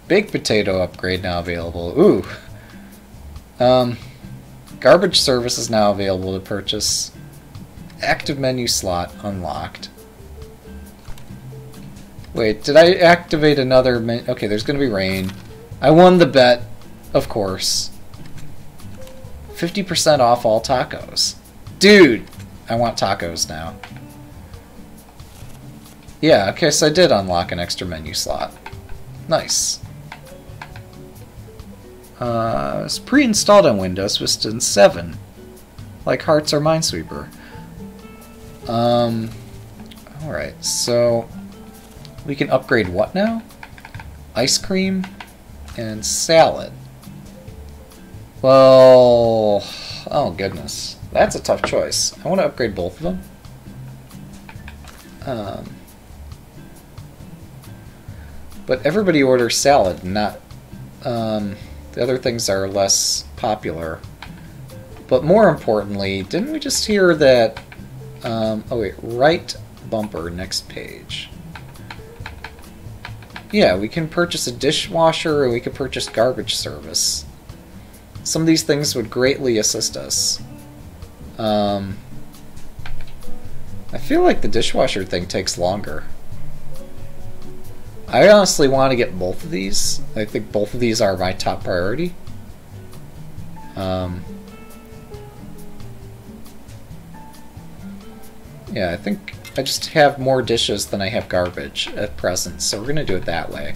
Big potato upgrade now available. Ooh. Um, garbage service is now available to purchase. Active menu slot unlocked. Wait, did I activate another Okay, there's gonna be rain. I won the bet, of course. 50% off all tacos. Dude, I want tacos now. Yeah, okay, so I did unlock an extra menu slot. Nice. Uh, it's pre-installed on Windows Vista 7, like Hearts or Minesweeper. Um, alright, so we can upgrade what now? Ice cream and salad. Well, oh goodness. That's a tough choice. I want to upgrade both of them. Um, but everybody orders salad, not... Um, the other things are less popular. But more importantly, didn't we just hear that... Um, oh wait, right bumper, next page. Yeah, we can purchase a dishwasher and we can purchase garbage service. Some of these things would greatly assist us. Um, I feel like the dishwasher thing takes longer. I honestly want to get both of these. I think both of these are my top priority. Um, yeah, I think I just have more dishes than I have garbage at present, so we're going to do it that way.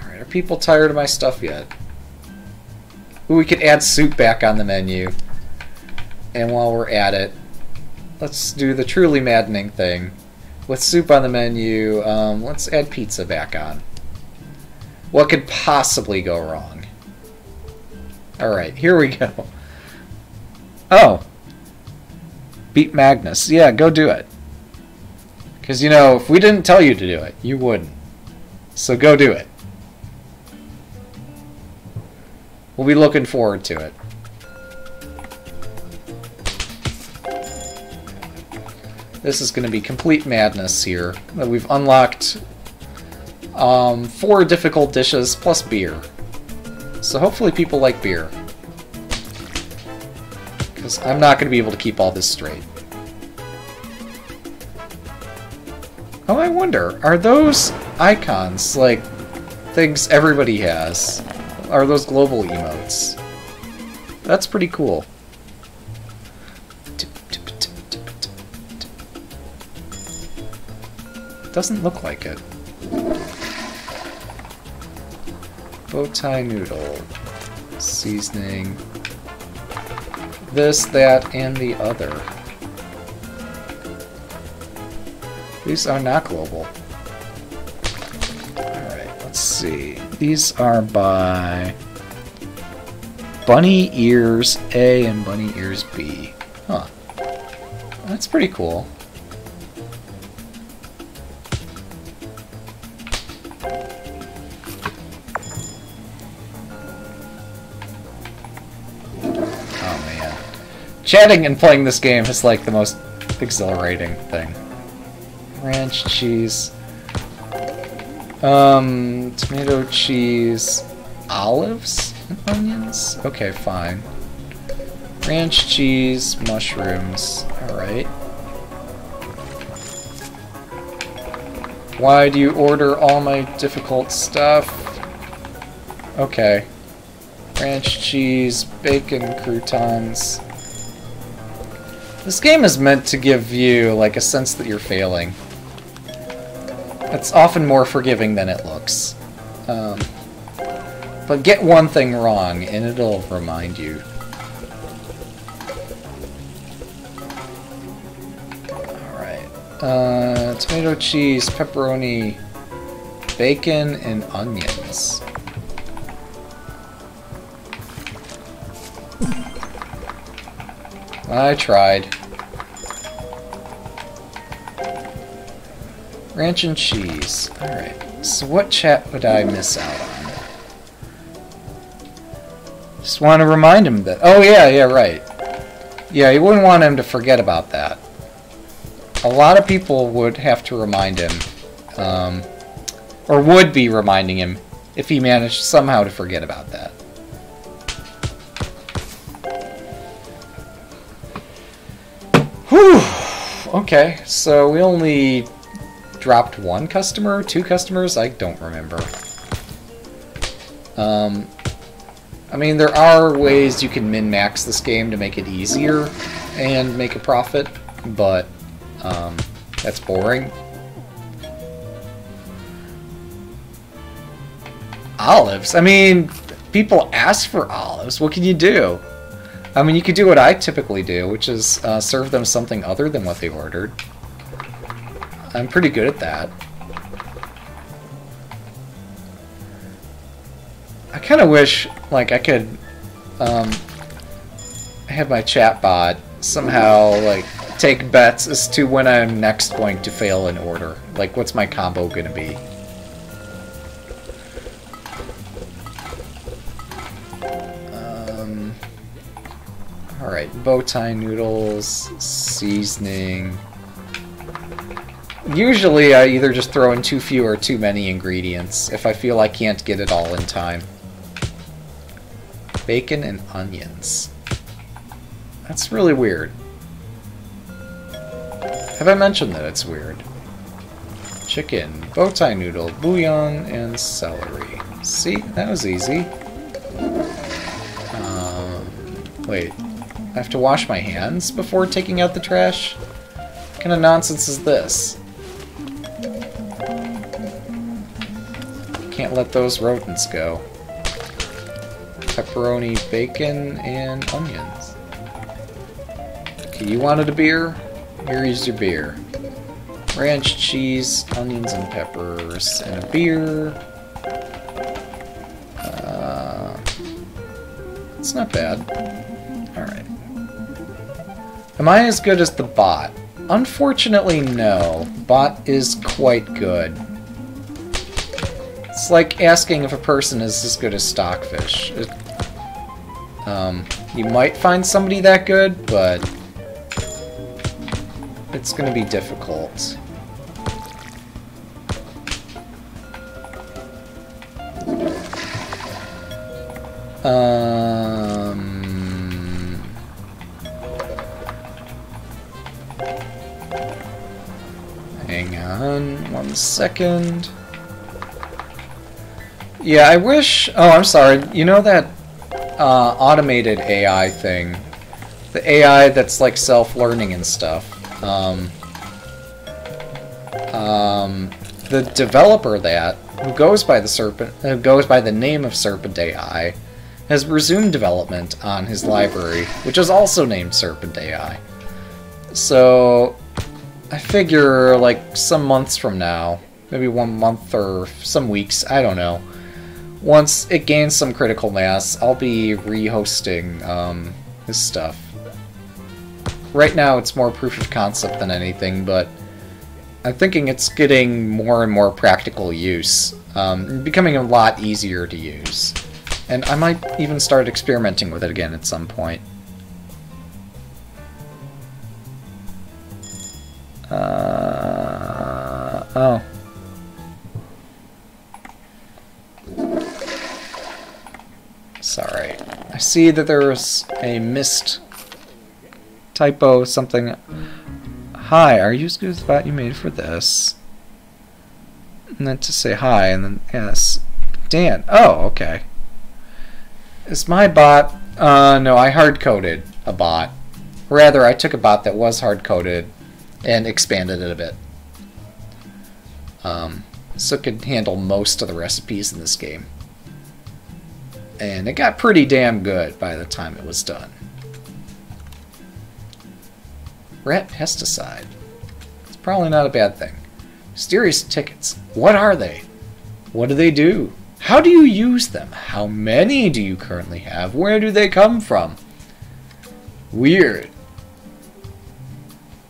Alright, are people tired of my stuff yet? We could add soup back on the menu. And while we're at it, let's do the truly maddening thing. With soup on the menu, um, let's add pizza back on. What could possibly go wrong? Alright, here we go. Oh. Beat Magnus. Yeah, go do it. Because, you know, if we didn't tell you to do it, you wouldn't. So go do it. We'll be looking forward to it. This is going to be complete madness here. We've unlocked um, four difficult dishes plus beer. So hopefully people like beer. Because I'm not going to be able to keep all this straight. Oh, I wonder, are those icons, like, things everybody has? Are those global emotes? That's pretty cool. doesn't look like it. Bow tie noodle. Seasoning. This, that, and the other. These are not global. Alright, let's see. These are by Bunny Ears A and Bunny Ears B. Huh. That's pretty cool. Oh man. Chatting and playing this game is like the most exhilarating thing. Ranch cheese. Um, tomato cheese. Olives onions? Okay, fine. Ranch cheese, mushrooms. Alright. Why do you order all my difficult stuff? Okay. Ranch cheese, bacon croutons. This game is meant to give you, like, a sense that you're failing. It's often more forgiving than it looks. Um, but get one thing wrong, and it'll remind you. Alright. Uh, tomato cheese, pepperoni, bacon, and onions. I tried. Ranch and cheese. Alright. So what chat would I miss out on? Just want to remind him that... Oh, yeah, yeah, right. Yeah, you wouldn't want him to forget about that. A lot of people would have to remind him. Um, or would be reminding him if he managed somehow to forget about that. Whew! Okay, so we only dropped one customer, two customers, I don't remember. Um, I mean, there are ways you can min-max this game to make it easier and make a profit, but um, that's boring. Olives? I mean, people ask for olives. What can you do? I mean, you could do what I typically do, which is uh, serve them something other than what they ordered. I'm pretty good at that. I kind of wish, like, I could um, have my chat bot somehow, like, take bets as to when I'm next going to fail an order. Like, what's my combo going to be? Um, Alright, bow tie noodles, seasoning. Usually I either just throw in too few or too many ingredients if I feel I can't get it all in time. Bacon and onions. That's really weird. Have I mentioned that it's weird? Chicken, bow tie noodle, bouillon, and celery. See, that was easy. Um, wait, I have to wash my hands before taking out the trash? What kind of nonsense is this? Can't let those rodents go. Pepperoni, bacon, and onions. Okay, you wanted a beer? Here's your beer. Ranch cheese, onions and peppers, and a beer. Uh, it's not bad. Alright. Am I as good as the bot? Unfortunately, no. Bot is quite good. It's like asking if a person is as good as Stockfish. It, um, you might find somebody that good, but it's going to be difficult. Um... Hang on one second. Yeah, I wish... Oh, I'm sorry. You know that uh, automated AI thing? The AI that's like self-learning and stuff. Um, um, the developer that, who goes by the serpent, who goes by the name of Serpent AI, has resumed development on his library, which is also named Serpent AI. So, I figure like some months from now, maybe one month or some weeks, I don't know. Once it gains some critical mass, I'll be re-hosting um, his stuff. Right now, it's more proof of concept than anything, but I'm thinking it's getting more and more practical use, um, becoming a lot easier to use. And I might even start experimenting with it again at some point. See that there's a missed typo, something. Hi, are you the Bot you made for this? And then to say hi, and then yes. Dan. Oh, okay. Is my bot... Uh, no, I hard-coded a bot. Rather, I took a bot that was hard-coded and expanded it a bit. Um, so it could handle most of the recipes in this game. And it got pretty damn good by the time it was done. Rat pesticide. It's probably not a bad thing. Mysterious tickets. What are they? What do they do? How do you use them? How many do you currently have? Where do they come from? Weird.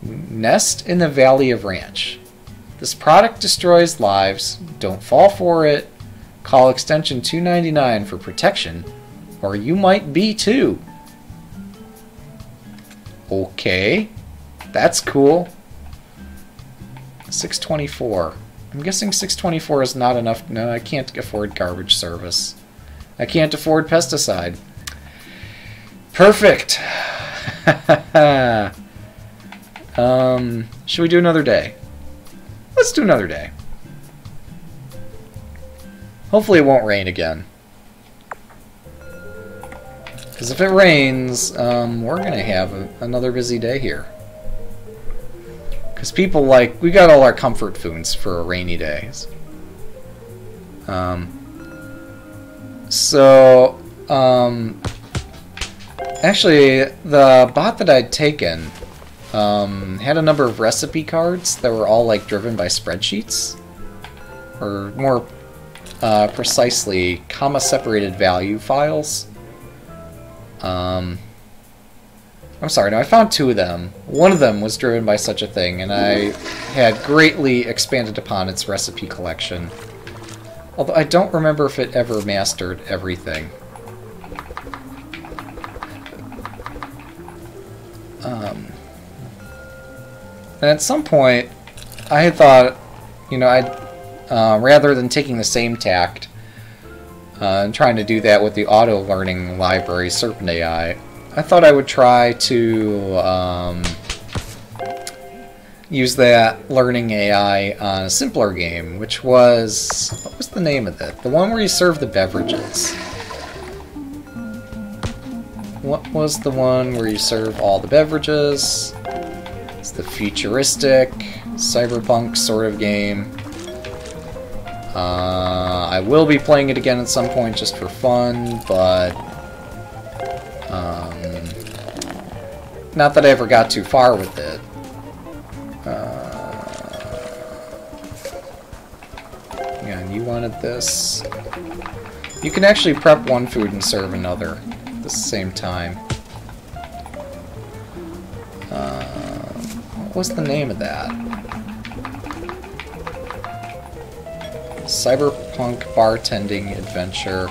Nest in the Valley of Ranch. This product destroys lives. Don't fall for it. Call extension 299 for protection, or you might be too. Okay. That's cool. 624. I'm guessing 624 is not enough. No, I can't afford garbage service. I can't afford pesticide. Perfect. um, should we do another day? Let's do another day. Hopefully it won't rain again. Because if it rains, um, we're going to have a, another busy day here. Because people like, we got all our comfort foods for rainy days. Um, so, um, actually, the bot that I'd taken um, had a number of recipe cards that were all like driven by spreadsheets. Or more uh, precisely, comma-separated value files. Um, I'm sorry, no, I found two of them. One of them was driven by such a thing, and I had greatly expanded upon its recipe collection. Although I don't remember if it ever mastered everything. Um, and at some point, I had thought, you know, I'd, uh, rather than taking the same tact uh, and trying to do that with the auto-learning library, Serpent AI, I thought I would try to um, use that learning AI on a simpler game, which was what was the name of it? The one where you serve the beverages. What was the one where you serve all the beverages? It's the futuristic, cyberpunk sort of game. Uh, I will be playing it again at some point just for fun, but um, not that I ever got too far with it. Uh, yeah, and you wanted this. You can actually prep one food and serve another at the same time. Uh, what was the name of that? Cyberpunk Bartending Adventure.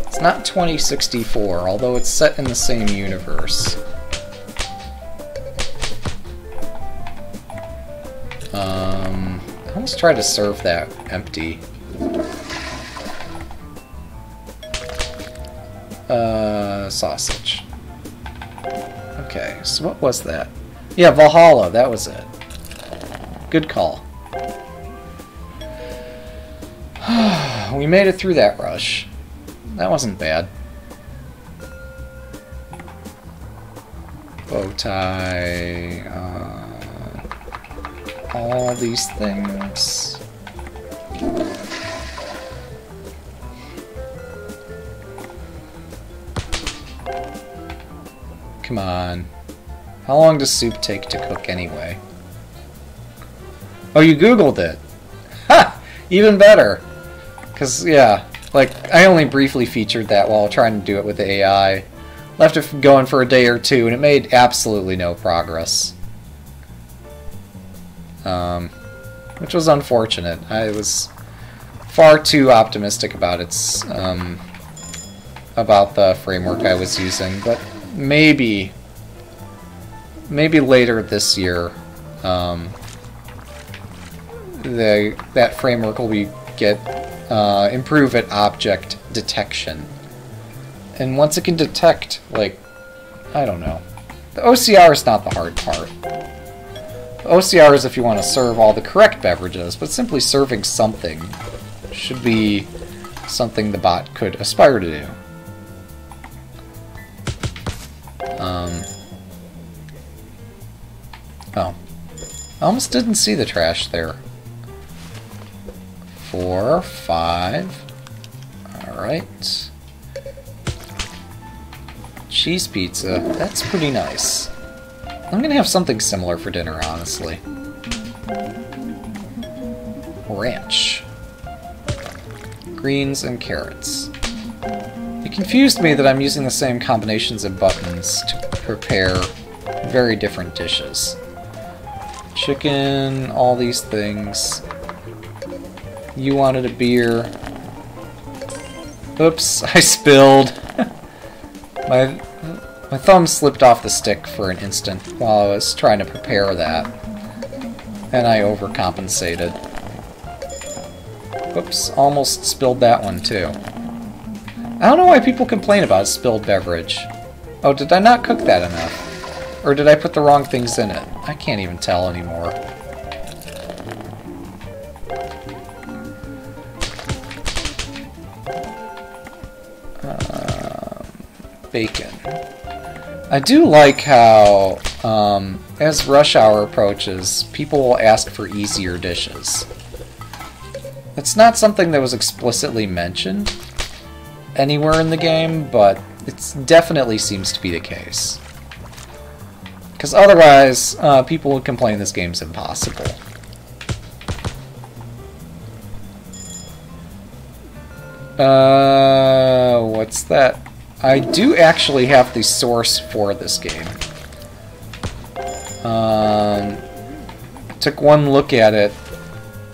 It's not 2064, although it's set in the same universe. Um, I almost tried to serve that empty. What was that? Yeah, Valhalla, that was it. Good call. we made it through that rush. That wasn't bad. Bow tie... Uh, all these things... Come on. How long does soup take to cook anyway? Oh, you Googled it. Ha! Even better. Because, yeah, like, I only briefly featured that while trying to do it with the AI. Left it going for a day or two, and it made absolutely no progress. Um, which was unfortunate. I was far too optimistic about its, um, about the framework I was using, but maybe, maybe later this year, um, the that framework will be get uh, improve at object detection. And once it can detect, like, I don't know. The OCR is not the hard part. The OCR is if you want to serve all the correct beverages, but simply serving something should be something the bot could aspire to do. Um, oh. I almost didn't see the trash there four, five. Alright. Cheese pizza. That's pretty nice. I'm gonna have something similar for dinner, honestly. Ranch. Greens and carrots. It confused me that I'm using the same combinations of buttons to prepare very different dishes. Chicken, all these things. You wanted a beer. Oops, I spilled. my my thumb slipped off the stick for an instant while I was trying to prepare that. And I overcompensated. Oops, almost spilled that one too. I don't know why people complain about spilled beverage. Oh, did I not cook that enough? Or did I put the wrong things in it? I can't even tell anymore. bacon. I do like how, um, as rush hour approaches, people will ask for easier dishes. It's not something that was explicitly mentioned anywhere in the game, but it definitely seems to be the case. Because otherwise, uh, people would complain this game's impossible. Uh, what's that? I do actually have the source for this game. Um, took one look at it,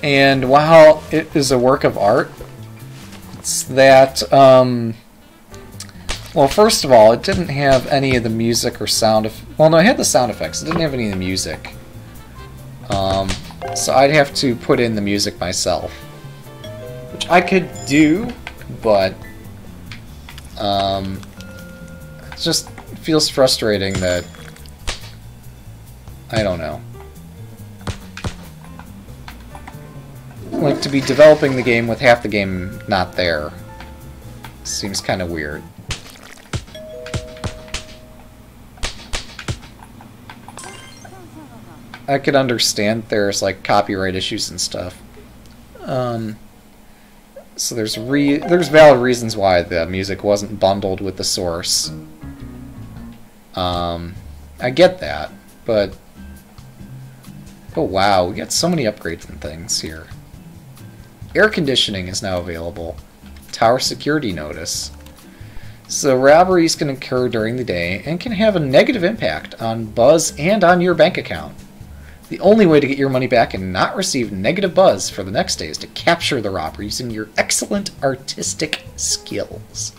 and while it is a work of art, it's that, um, well, first of all, it didn't have any of the music or sound. Well, no, I had the sound effects. It didn't have any of the music. Um, so I'd have to put in the music myself, which I could do, but um, it just feels frustrating that I don't know. Like to be developing the game with half the game not there seems kind of weird. I could understand there's like copyright issues and stuff. Um, so there's re there's valid reasons why the music wasn't bundled with the source. Um, I get that, but oh wow, we got so many upgrades and things here. Air conditioning is now available. Tower security notice. So robberies can occur during the day and can have a negative impact on Buzz and on your bank account. The only way to get your money back and not receive negative buzz for the next day is to capture the robber using your excellent artistic skills.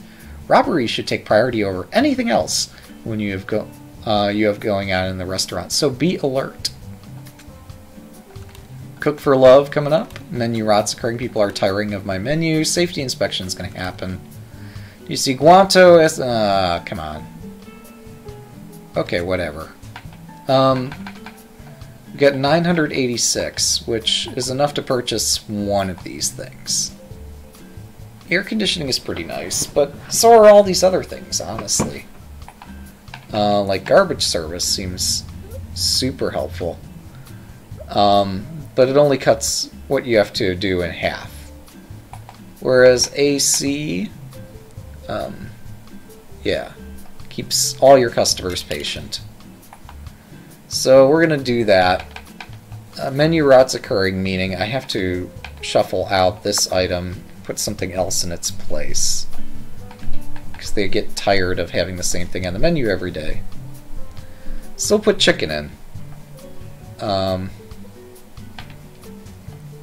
Robbery should take priority over anything else when you have go uh, you have going on in the restaurant, so be alert. Cook for love coming up. Menu rots occurring. People are tiring of my menu. Safety inspection is going to happen. You see Guanto as uh, come on. Okay, whatever. Um, we got 986, which is enough to purchase one of these things. Air conditioning is pretty nice, but so are all these other things, honestly. uh, like garbage service seems super helpful. Um, but it only cuts what you have to do in half. Whereas AC, um, yeah, keeps all your customers patient. So we're going to do that. Uh, menu rot's occurring, meaning I have to shuffle out this item, put something else in its place. Because they get tired of having the same thing on the menu every day. Still put chicken in. Um,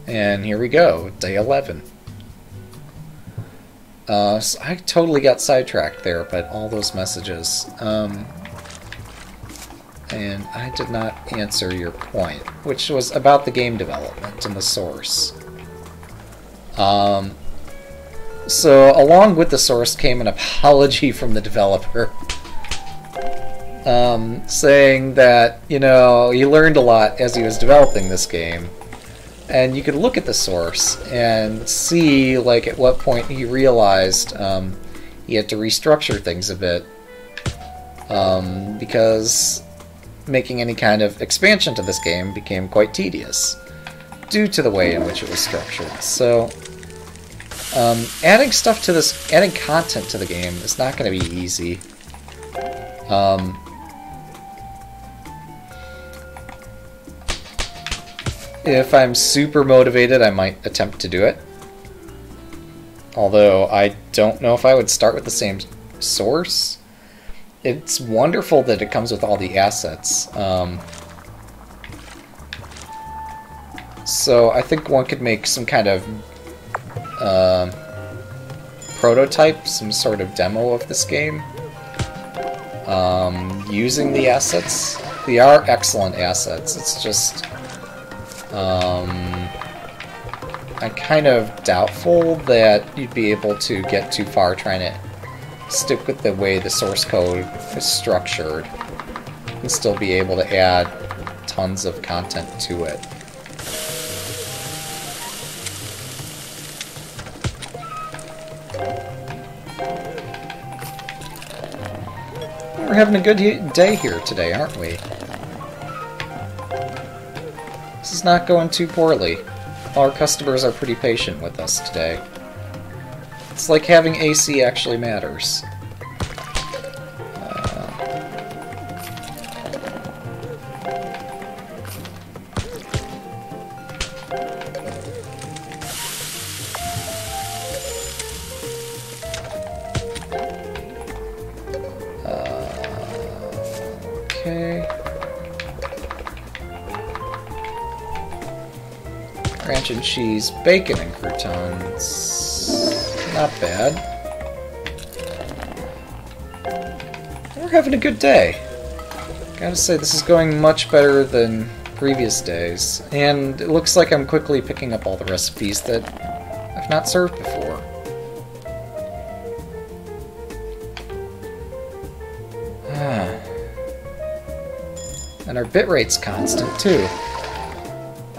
and here we go, day 11. Uh, so I totally got sidetracked there, but all those messages. Um, and I did not answer your point, which was about the game development and the source. Um, so, along with the source came an apology from the developer. Um, saying that, you know, he learned a lot as he was developing this game. And you could look at the source and see, like, at what point he realized um, he had to restructure things a bit. Um, because making any kind of expansion to this game became quite tedious due to the way in which it was structured. So, um, adding stuff to this, adding content to the game is not going to be easy. Um, if I'm super motivated, I might attempt to do it. Although I don't know if I would start with the same source it's wonderful that it comes with all the assets. Um, so I think one could make some kind of uh, prototype, some sort of demo of this game, um, using the assets. They are excellent assets. It's just um, I'm kind of doubtful that you'd be able to get too far trying to stick with the way the source code is structured and still be able to add tons of content to it. We're having a good day here today, aren't we? This is not going too poorly. Our customers are pretty patient with us today. It's like having AC actually matters. Uh, okay. Ranch and cheese, bacon and croutons. Not bad. We're having a good day. Gotta say, this is going much better than previous days, and it looks like I'm quickly picking up all the recipes that I've not served before. Ah. And our bitrate's constant, too.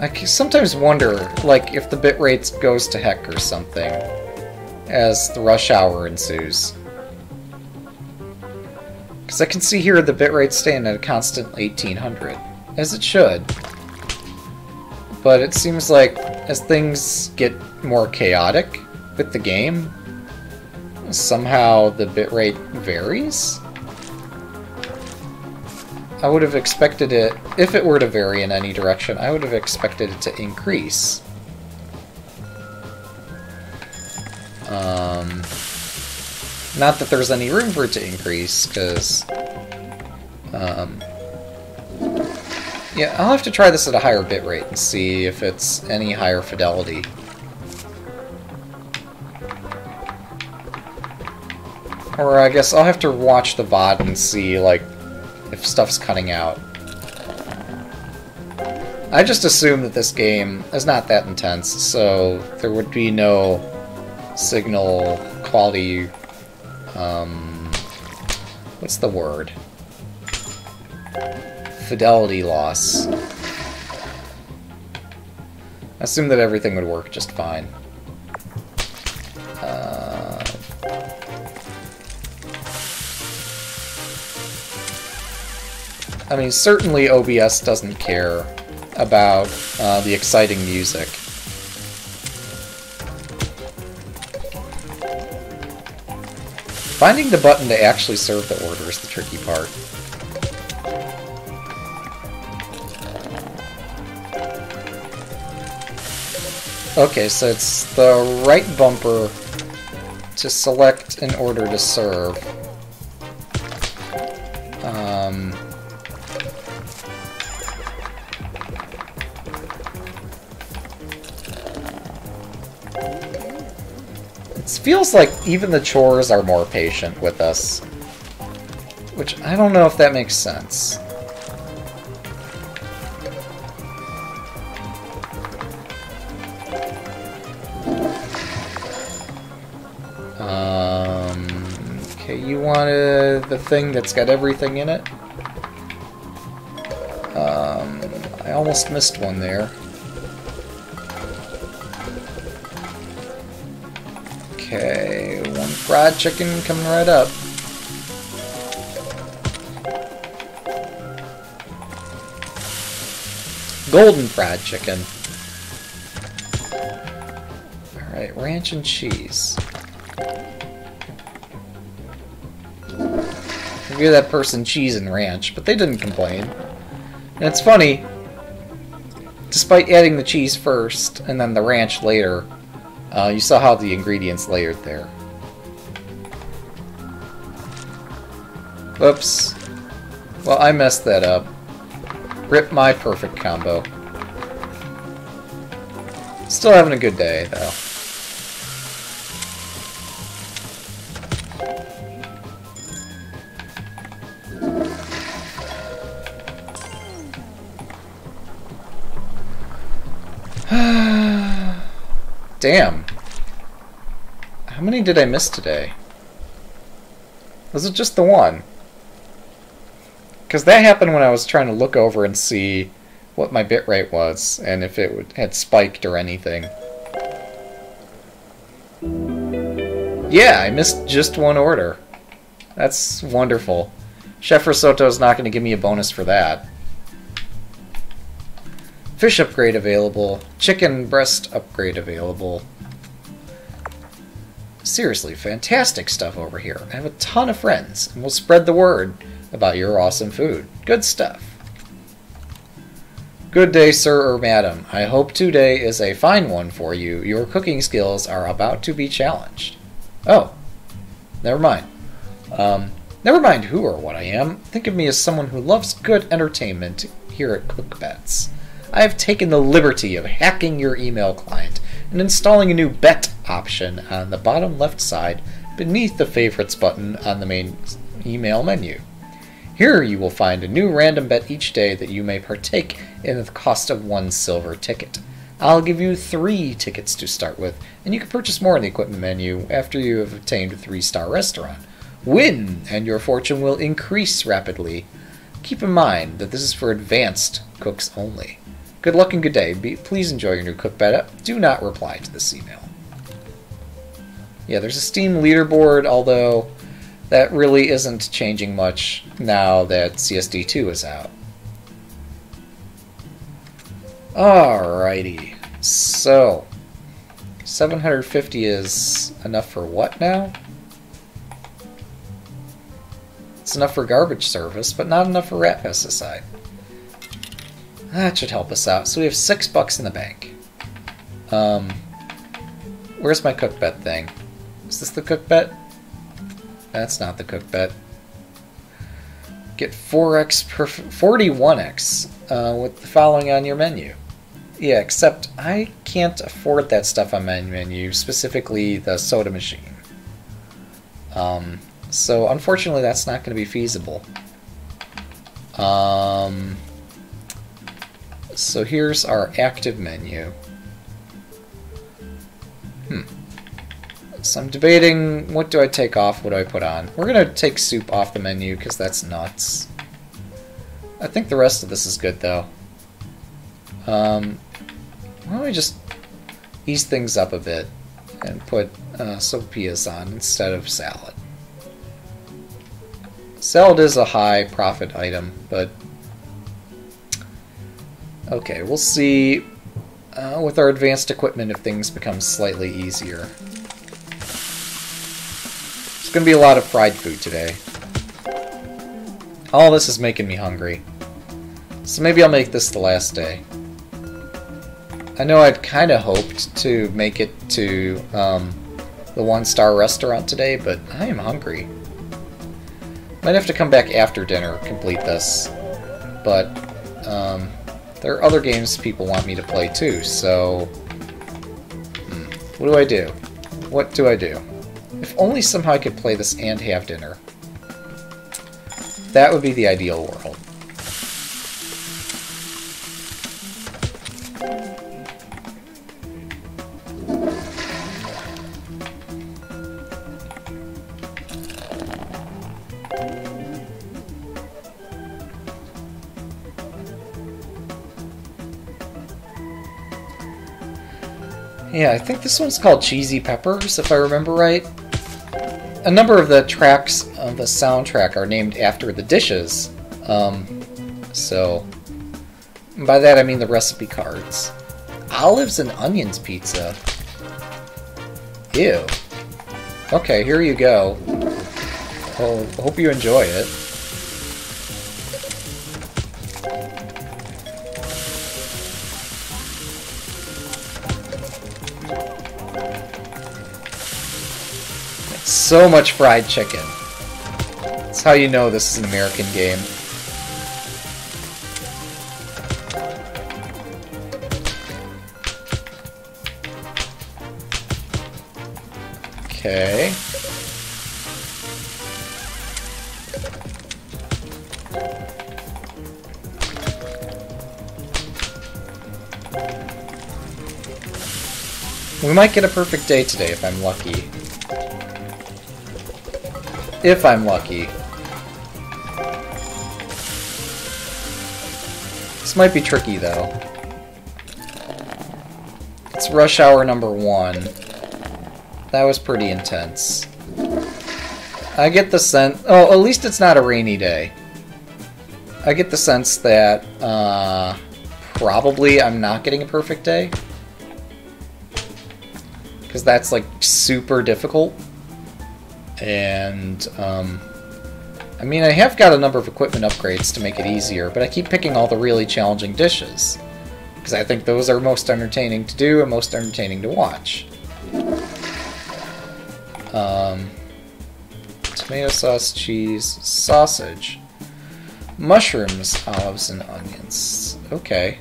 I sometimes wonder, like, if the bitrate goes to heck or something as the rush hour ensues. Because I can see here the bitrate staying at a constant 1800, as it should. But it seems like as things get more chaotic with the game, somehow the bitrate varies? I would have expected it, if it were to vary in any direction, I would have expected it to increase. Um, not that there's any room for it to increase, because... Um, yeah, I'll have to try this at a higher bitrate and see if it's any higher fidelity. Or I guess I'll have to watch the VOD and see, like, if stuff's cutting out. I just assume that this game is not that intense, so there would be no signal quality, um, what's the word? Fidelity loss. I assume that everything would work just fine. Uh, I mean, certainly OBS doesn't care about uh, the exciting music. Finding the button to actually serve the order is the tricky part. Okay, so it's the right bumper to select an order to serve. Um, feels like even the chores are more patient with us. Which, I don't know if that makes sense. Um okay, you wanted the thing that's got everything in it? Um, I almost missed one there. Fried chicken coming right up. Golden fried chicken. Alright, ranch and cheese. give that person cheese and ranch, but they didn't complain. And it's funny, despite adding the cheese first and then the ranch later, uh, you saw how the ingredients layered there. Whoops. Well, I messed that up. Rip my perfect combo. Still having a good day, though. Damn. How many did I miss today? Was it just the one? Because that happened when I was trying to look over and see what my bitrate was, and if it would, had spiked or anything. Yeah, I missed just one order. That's wonderful. Chef Risotto is not going to give me a bonus for that. Fish upgrade available. Chicken breast upgrade available. Seriously, fantastic stuff over here. I have a ton of friends, and we'll spread the word about your awesome food. Good stuff. Good day, sir or madam. I hope today is a fine one for you. Your cooking skills are about to be challenged. Oh, never mind. Um, never mind who or what I am. Think of me as someone who loves good entertainment here at CookBets. I have taken the liberty of hacking your email client and installing a new bet option on the bottom left side beneath the favorites button on the main email menu. Here you will find a new random bet each day that you may partake in the cost of one silver ticket. I'll give you three tickets to start with, and you can purchase more in the equipment menu after you have obtained a three star restaurant. Win, and your fortune will increase rapidly. Keep in mind that this is for advanced cooks only. Good luck and good day. Be, please enjoy your new cook beta. Do not reply to this email. Yeah, there's a Steam leaderboard, although that really isn't changing much now that CSD2 is out. Alrighty. So, 750 is enough for what now? It's enough for garbage service, but not enough for rat pesticide. That should help us out. So we have six bucks in the bank. Um, where's my cook bet thing? Is this the cook bet? That's not the cook bet. Get 4x per 41x uh, with the following on your menu. Yeah, except I can't afford that stuff on my menu, specifically the soda machine. Um, so unfortunately, that's not going to be feasible. Um, so here's our active menu. Hmm. So I'm debating what do I take off, what do I put on. We're going to take soup off the menu because that's nuts. I think the rest of this is good though. Um, why don't we just ease things up a bit and put uh, sopapillas on instead of salad. Salad is a high profit item, but Okay, we'll see uh, with our advanced equipment if things become slightly easier. It's to be a lot of fried food today. All this is making me hungry. So maybe I'll make this the last day. I know I'd kind of hoped to make it to um, the one-star restaurant today, but I am hungry. Might have to come back after dinner, complete this. But, um, there are other games people want me to play too, so... Hmm, what do I do? What do I do? If only somehow I could play this and have dinner. That would be the ideal world. Yeah, I think this one's called Cheesy Peppers, if I remember right. A number of the tracks of the soundtrack are named after the dishes. Um, so, by that I mean the recipe cards. Olives and onions pizza. Ew. Okay, here you go. Well, hope you enjoy it. So much fried chicken. That's how you know this is an American game. Okay. We might get a perfect day today if I'm lucky. If I'm lucky. This might be tricky, though. It's rush hour number one. That was pretty intense. I get the sense... Oh, at least it's not a rainy day. I get the sense that, uh, probably I'm not getting a perfect day. Because that's, like, super difficult. And, um, I mean, I have got a number of equipment upgrades to make it easier, but I keep picking all the really challenging dishes. Because I think those are most entertaining to do and most entertaining to watch. Um, tomato sauce, cheese, sausage, mushrooms, olives, and onions. Okay.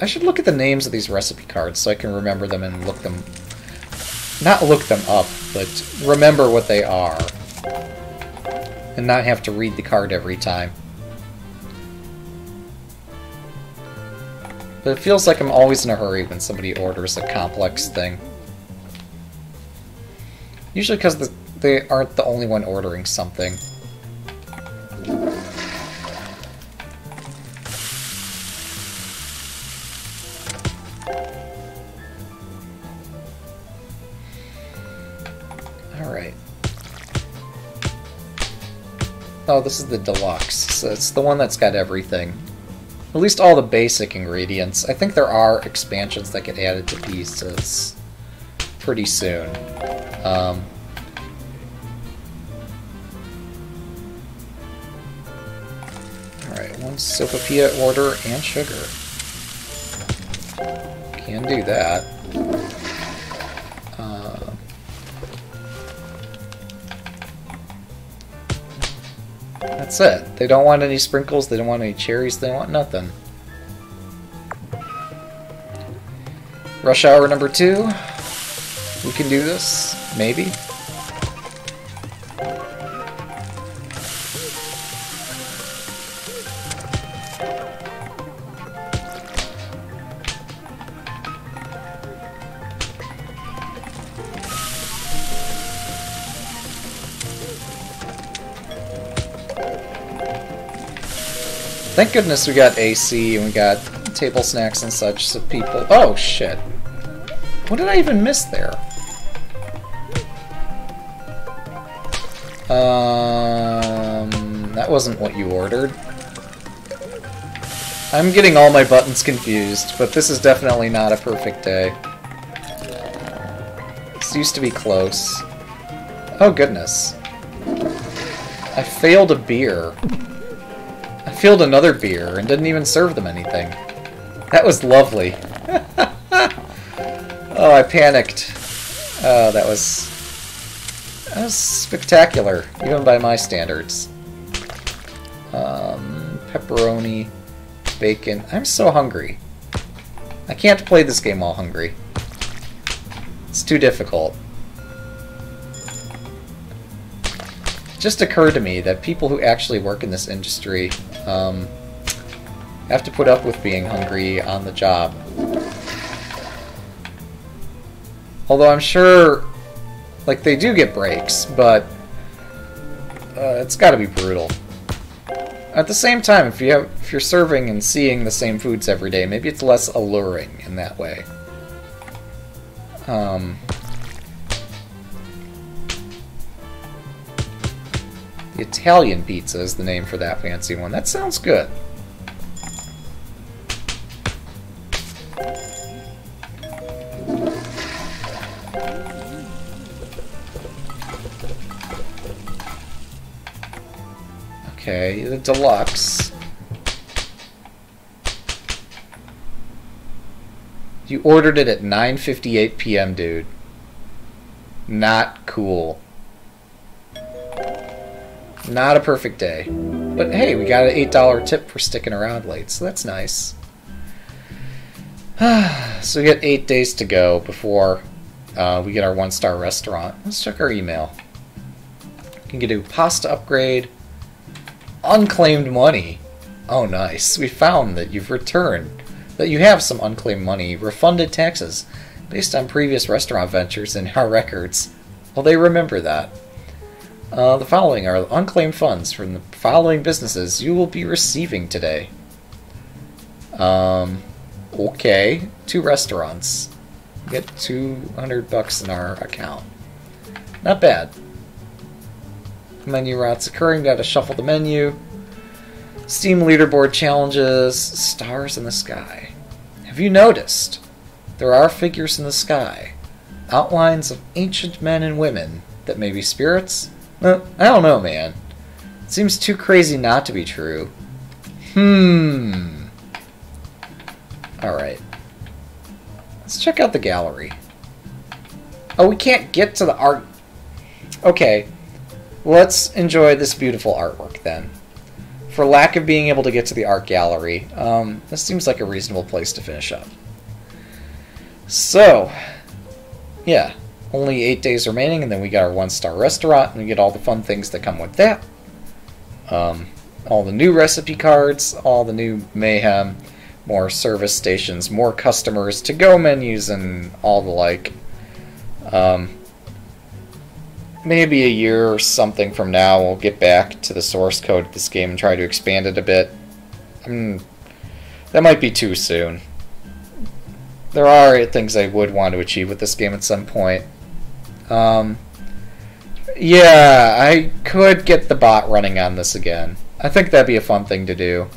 I should look at the names of these recipe cards so I can remember them and look them not look them up, but remember what they are. And not have to read the card every time. But it feels like I'm always in a hurry when somebody orders a complex thing. Usually because the, they aren't the only one ordering something. Oh, this is the deluxe. So it's the one that's got everything. At least all the basic ingredients. I think there are expansions that get added to pieces pretty soon. Um, Alright, one sopapilla order and sugar. Can do that. That's it. They don't want any sprinkles, they don't want any cherries, they want nothing. Rush hour number two. We can do this. Maybe. Thank goodness we got AC and we got table snacks and such so people... Oh, shit. What did I even miss there? Um, that wasn't what you ordered. I'm getting all my buttons confused, but this is definitely not a perfect day. This used to be close. Oh goodness. I failed a beer. I failed another beer and didn't even serve them anything. That was lovely. oh, I panicked. Oh, that was... That was spectacular, even by my standards. Um, pepperoni, bacon. I'm so hungry. I can't play this game while hungry. It's too difficult. It just occurred to me that people who actually work in this industry um, have to put up with being hungry on the job. Although I'm sure, like, they do get breaks, but uh, it's got to be brutal. At the same time, if you have, if you're serving and seeing the same foods every day, maybe it's less alluring in that way. Um, Italian pizza is the name for that fancy one. That sounds good. Okay, the deluxe. You ordered it at 9:58 p.m., dude. Not cool. Not a perfect day. But hey, we got an $8 tip for sticking around late, so that's nice. so we got eight days to go before uh, we get our one-star restaurant. Let's check our email. We can get a pasta upgrade, unclaimed money. Oh, nice. We found that you've returned, that you have some unclaimed money, refunded taxes, based on previous restaurant ventures in our records. Well, they remember that. Uh, the following are unclaimed funds from the following businesses you will be receiving today. Um, okay, two restaurants. Get 200 bucks in our account. Not bad. Menu routes occurring, gotta shuffle the menu. Steam leaderboard challenges, stars in the sky. Have you noticed? There are figures in the sky. Outlines of ancient men and women that may be spirits? Uh, I don't know, man. It seems too crazy not to be true. Hmm. Alright. Let's check out the gallery. Oh, we can't get to the art. Okay, Let's enjoy this beautiful artwork then. For lack of being able to get to the art gallery, um, this seems like a reasonable place to finish up. So, yeah, only eight days remaining, and then we got our one-star restaurant, and we get all the fun things that come with that. Um, all the new recipe cards, all the new mayhem, more service stations, more customers, to-go menus, and all the like. Um, maybe a year or something from now, we'll get back to the source code of this game and try to expand it a bit. That might be too soon. There are things I would want to achieve with this game at some point. Um, yeah, I could get the bot running on this again. I think that'd be a fun thing to do.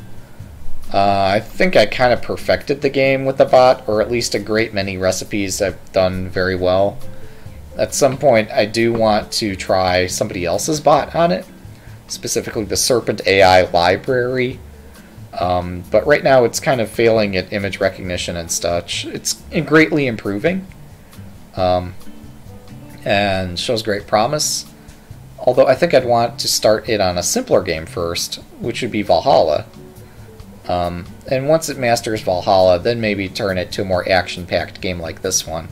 Uh, I think I kind of perfected the game with the bot, or at least a great many recipes I've done very well at some point I do want to try somebody else's bot on it, specifically the Serpent AI library. Um, but right now it's kind of failing at image recognition and such. It's greatly improving um, and shows great promise. Although I think I'd want to start it on a simpler game first, which would be VA-11 Hall-A. Um, and once it masters VA-11 Hall-A, then maybe turn it to a more action-packed game like this one.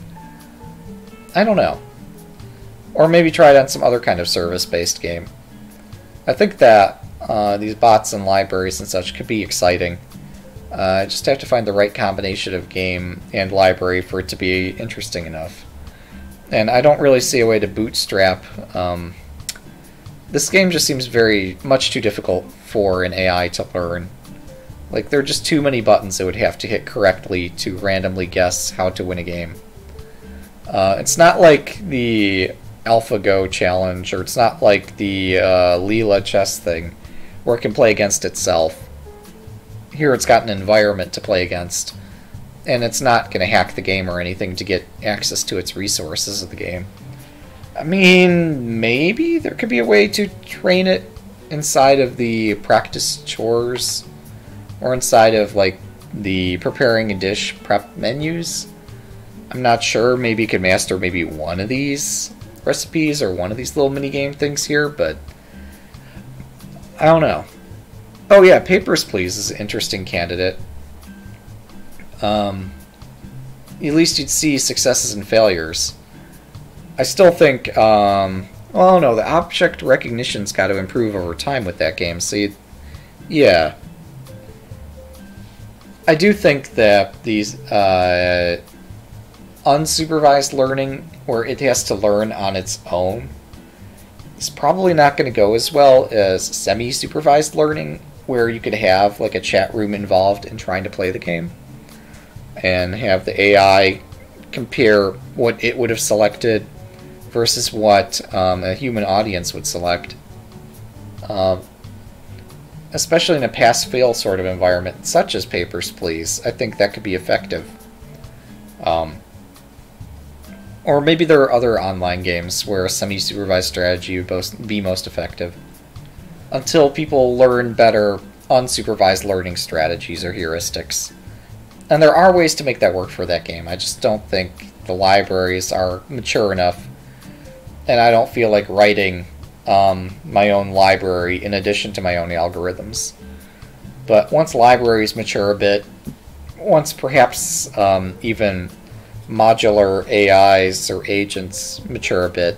I don't know. Or maybe try it on some other kind of service-based game. I think that uh, these bots and libraries and such could be exciting. Uh, I just have to find the right combination of game and library for it to be interesting enough. And I don't really see a way to bootstrap. Um, this game just seems very much too difficult for an AI to learn. Like, there are just too many buttons it would have to hit correctly to randomly guess how to win a game. Uh, it's not like the AlphaGo challenge, or it's not like the uh, Leela chess thing, where it can play against itself. here it's got an environment to play against, and it's not going to hack the game or anything to get access to its resources of the game. I mean, maybe there could be a way to train it inside of the practice chores or inside of like the preparing a dish prep menus. I'm not sure. Maybe you could master maybe one of these recipes or one of these little mini game things here, but I don't know. Oh yeah, Papers Please is an interesting candidate. Um, at least you'd see successes and failures. I still think, um, well, no, the object recognition's got to improve over time with that game. So, you, yeah, I do think that these uh, unsupervised learning, where it has to learn on its own, is probably not going to go as well as semi-supervised learning, where you could have like a chat room involved in trying to play the game, and have the AI compare what it would have selected versus what um, a human audience would select. Um, especially in a pass fail sort of environment, such as Papers, Please. I think that could be effective. Um, or maybe there are other online games where a semi supervised strategy would be most effective. Until people learn better unsupervised learning strategies or heuristics. And there are ways to make that work for that game. I just don't think the libraries are mature enough. And I don't feel like writing um, my own library in addition to my own algorithms. But once libraries mature a bit, once perhaps um, even modular AIs or agents mature a bit,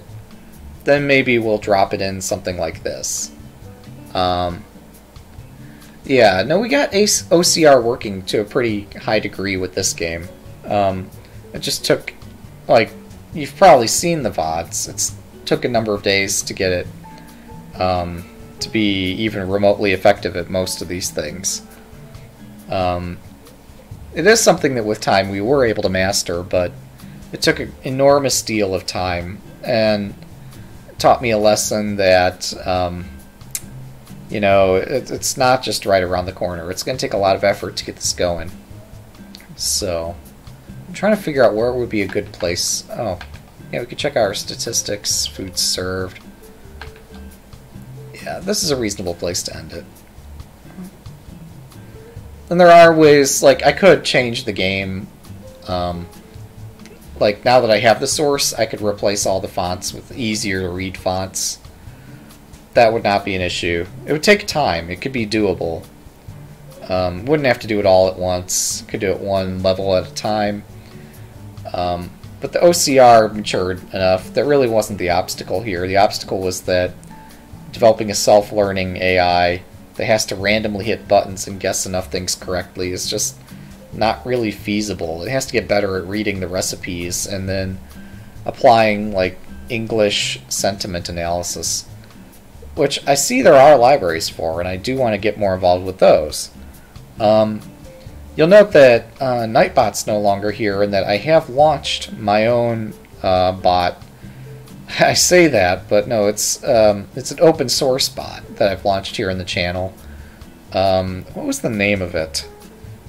then maybe we'll drop it in something like this. Um, yeah, no, we got Ace OCR working to a pretty high degree with this game. Um, it just took, like, you've probably seen the VODs. It took a number of days to get it um, to be even remotely effective at most of these things. Um, it is something that with time we were able to master, but it took an enormous deal of time and taught me a lesson that, um, you know, it, it's not just right around the corner. It's going to take a lot of effort to get this going. So, I'm trying to figure out where would be a good place. Oh, yeah, we could check our statistics, food served yeah, this is a reasonable place to end it. And there are ways, like, I could change the game. Um, like, now that I have the source, I could replace all the fonts with easier to read fonts. That would not be an issue. It would take time. It could be doable. Um, wouldn't have to do it all at once. Could do it one level at a time. Um, but the OCR matured enough. That really wasn't the obstacle here. The obstacle was that developing a self-learning AI that has to randomly hit buttons and guess enough things correctly is just not really feasible. It has to get better at reading the recipes and then applying like English sentiment analysis, which I see there are libraries for, and I do want to get more involved with those. Um, you'll note that uh, Nightbot's no longer here, and that I have launched my own uh, bot I say that, but no, it's um, it's an open source bot that I've launched here in the channel. Um, what was the name of it?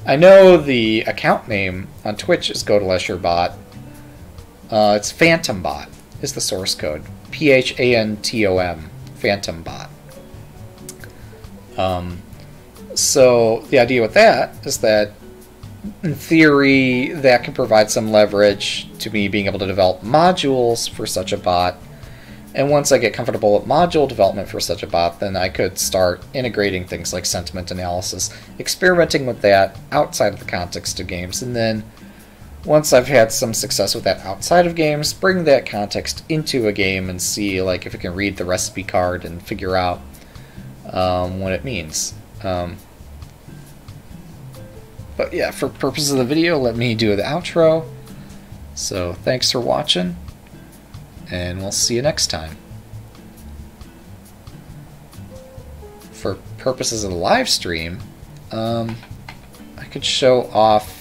I know the account name on Twitch is GoToLesherBot. Uh, it's Phantom Bot is the source code. P H A N T O M, Phantom Bot. Um, so the idea with that is that in theory, that can provide some leverage to me being able to develop modules for such a bot. And once I get comfortable with module development for such a bot, then I could start integrating things like sentiment analysis, experimenting with that outside of the context of games, and then once I've had some success with that outside of games, bring that context into a game and see like if it can read the recipe card and figure out um, what it means. Um, but yeah, for purposes of the video, let me do the outro. So thanks for watching, and we'll see you next time. For purposes of the live stream, um, I could show off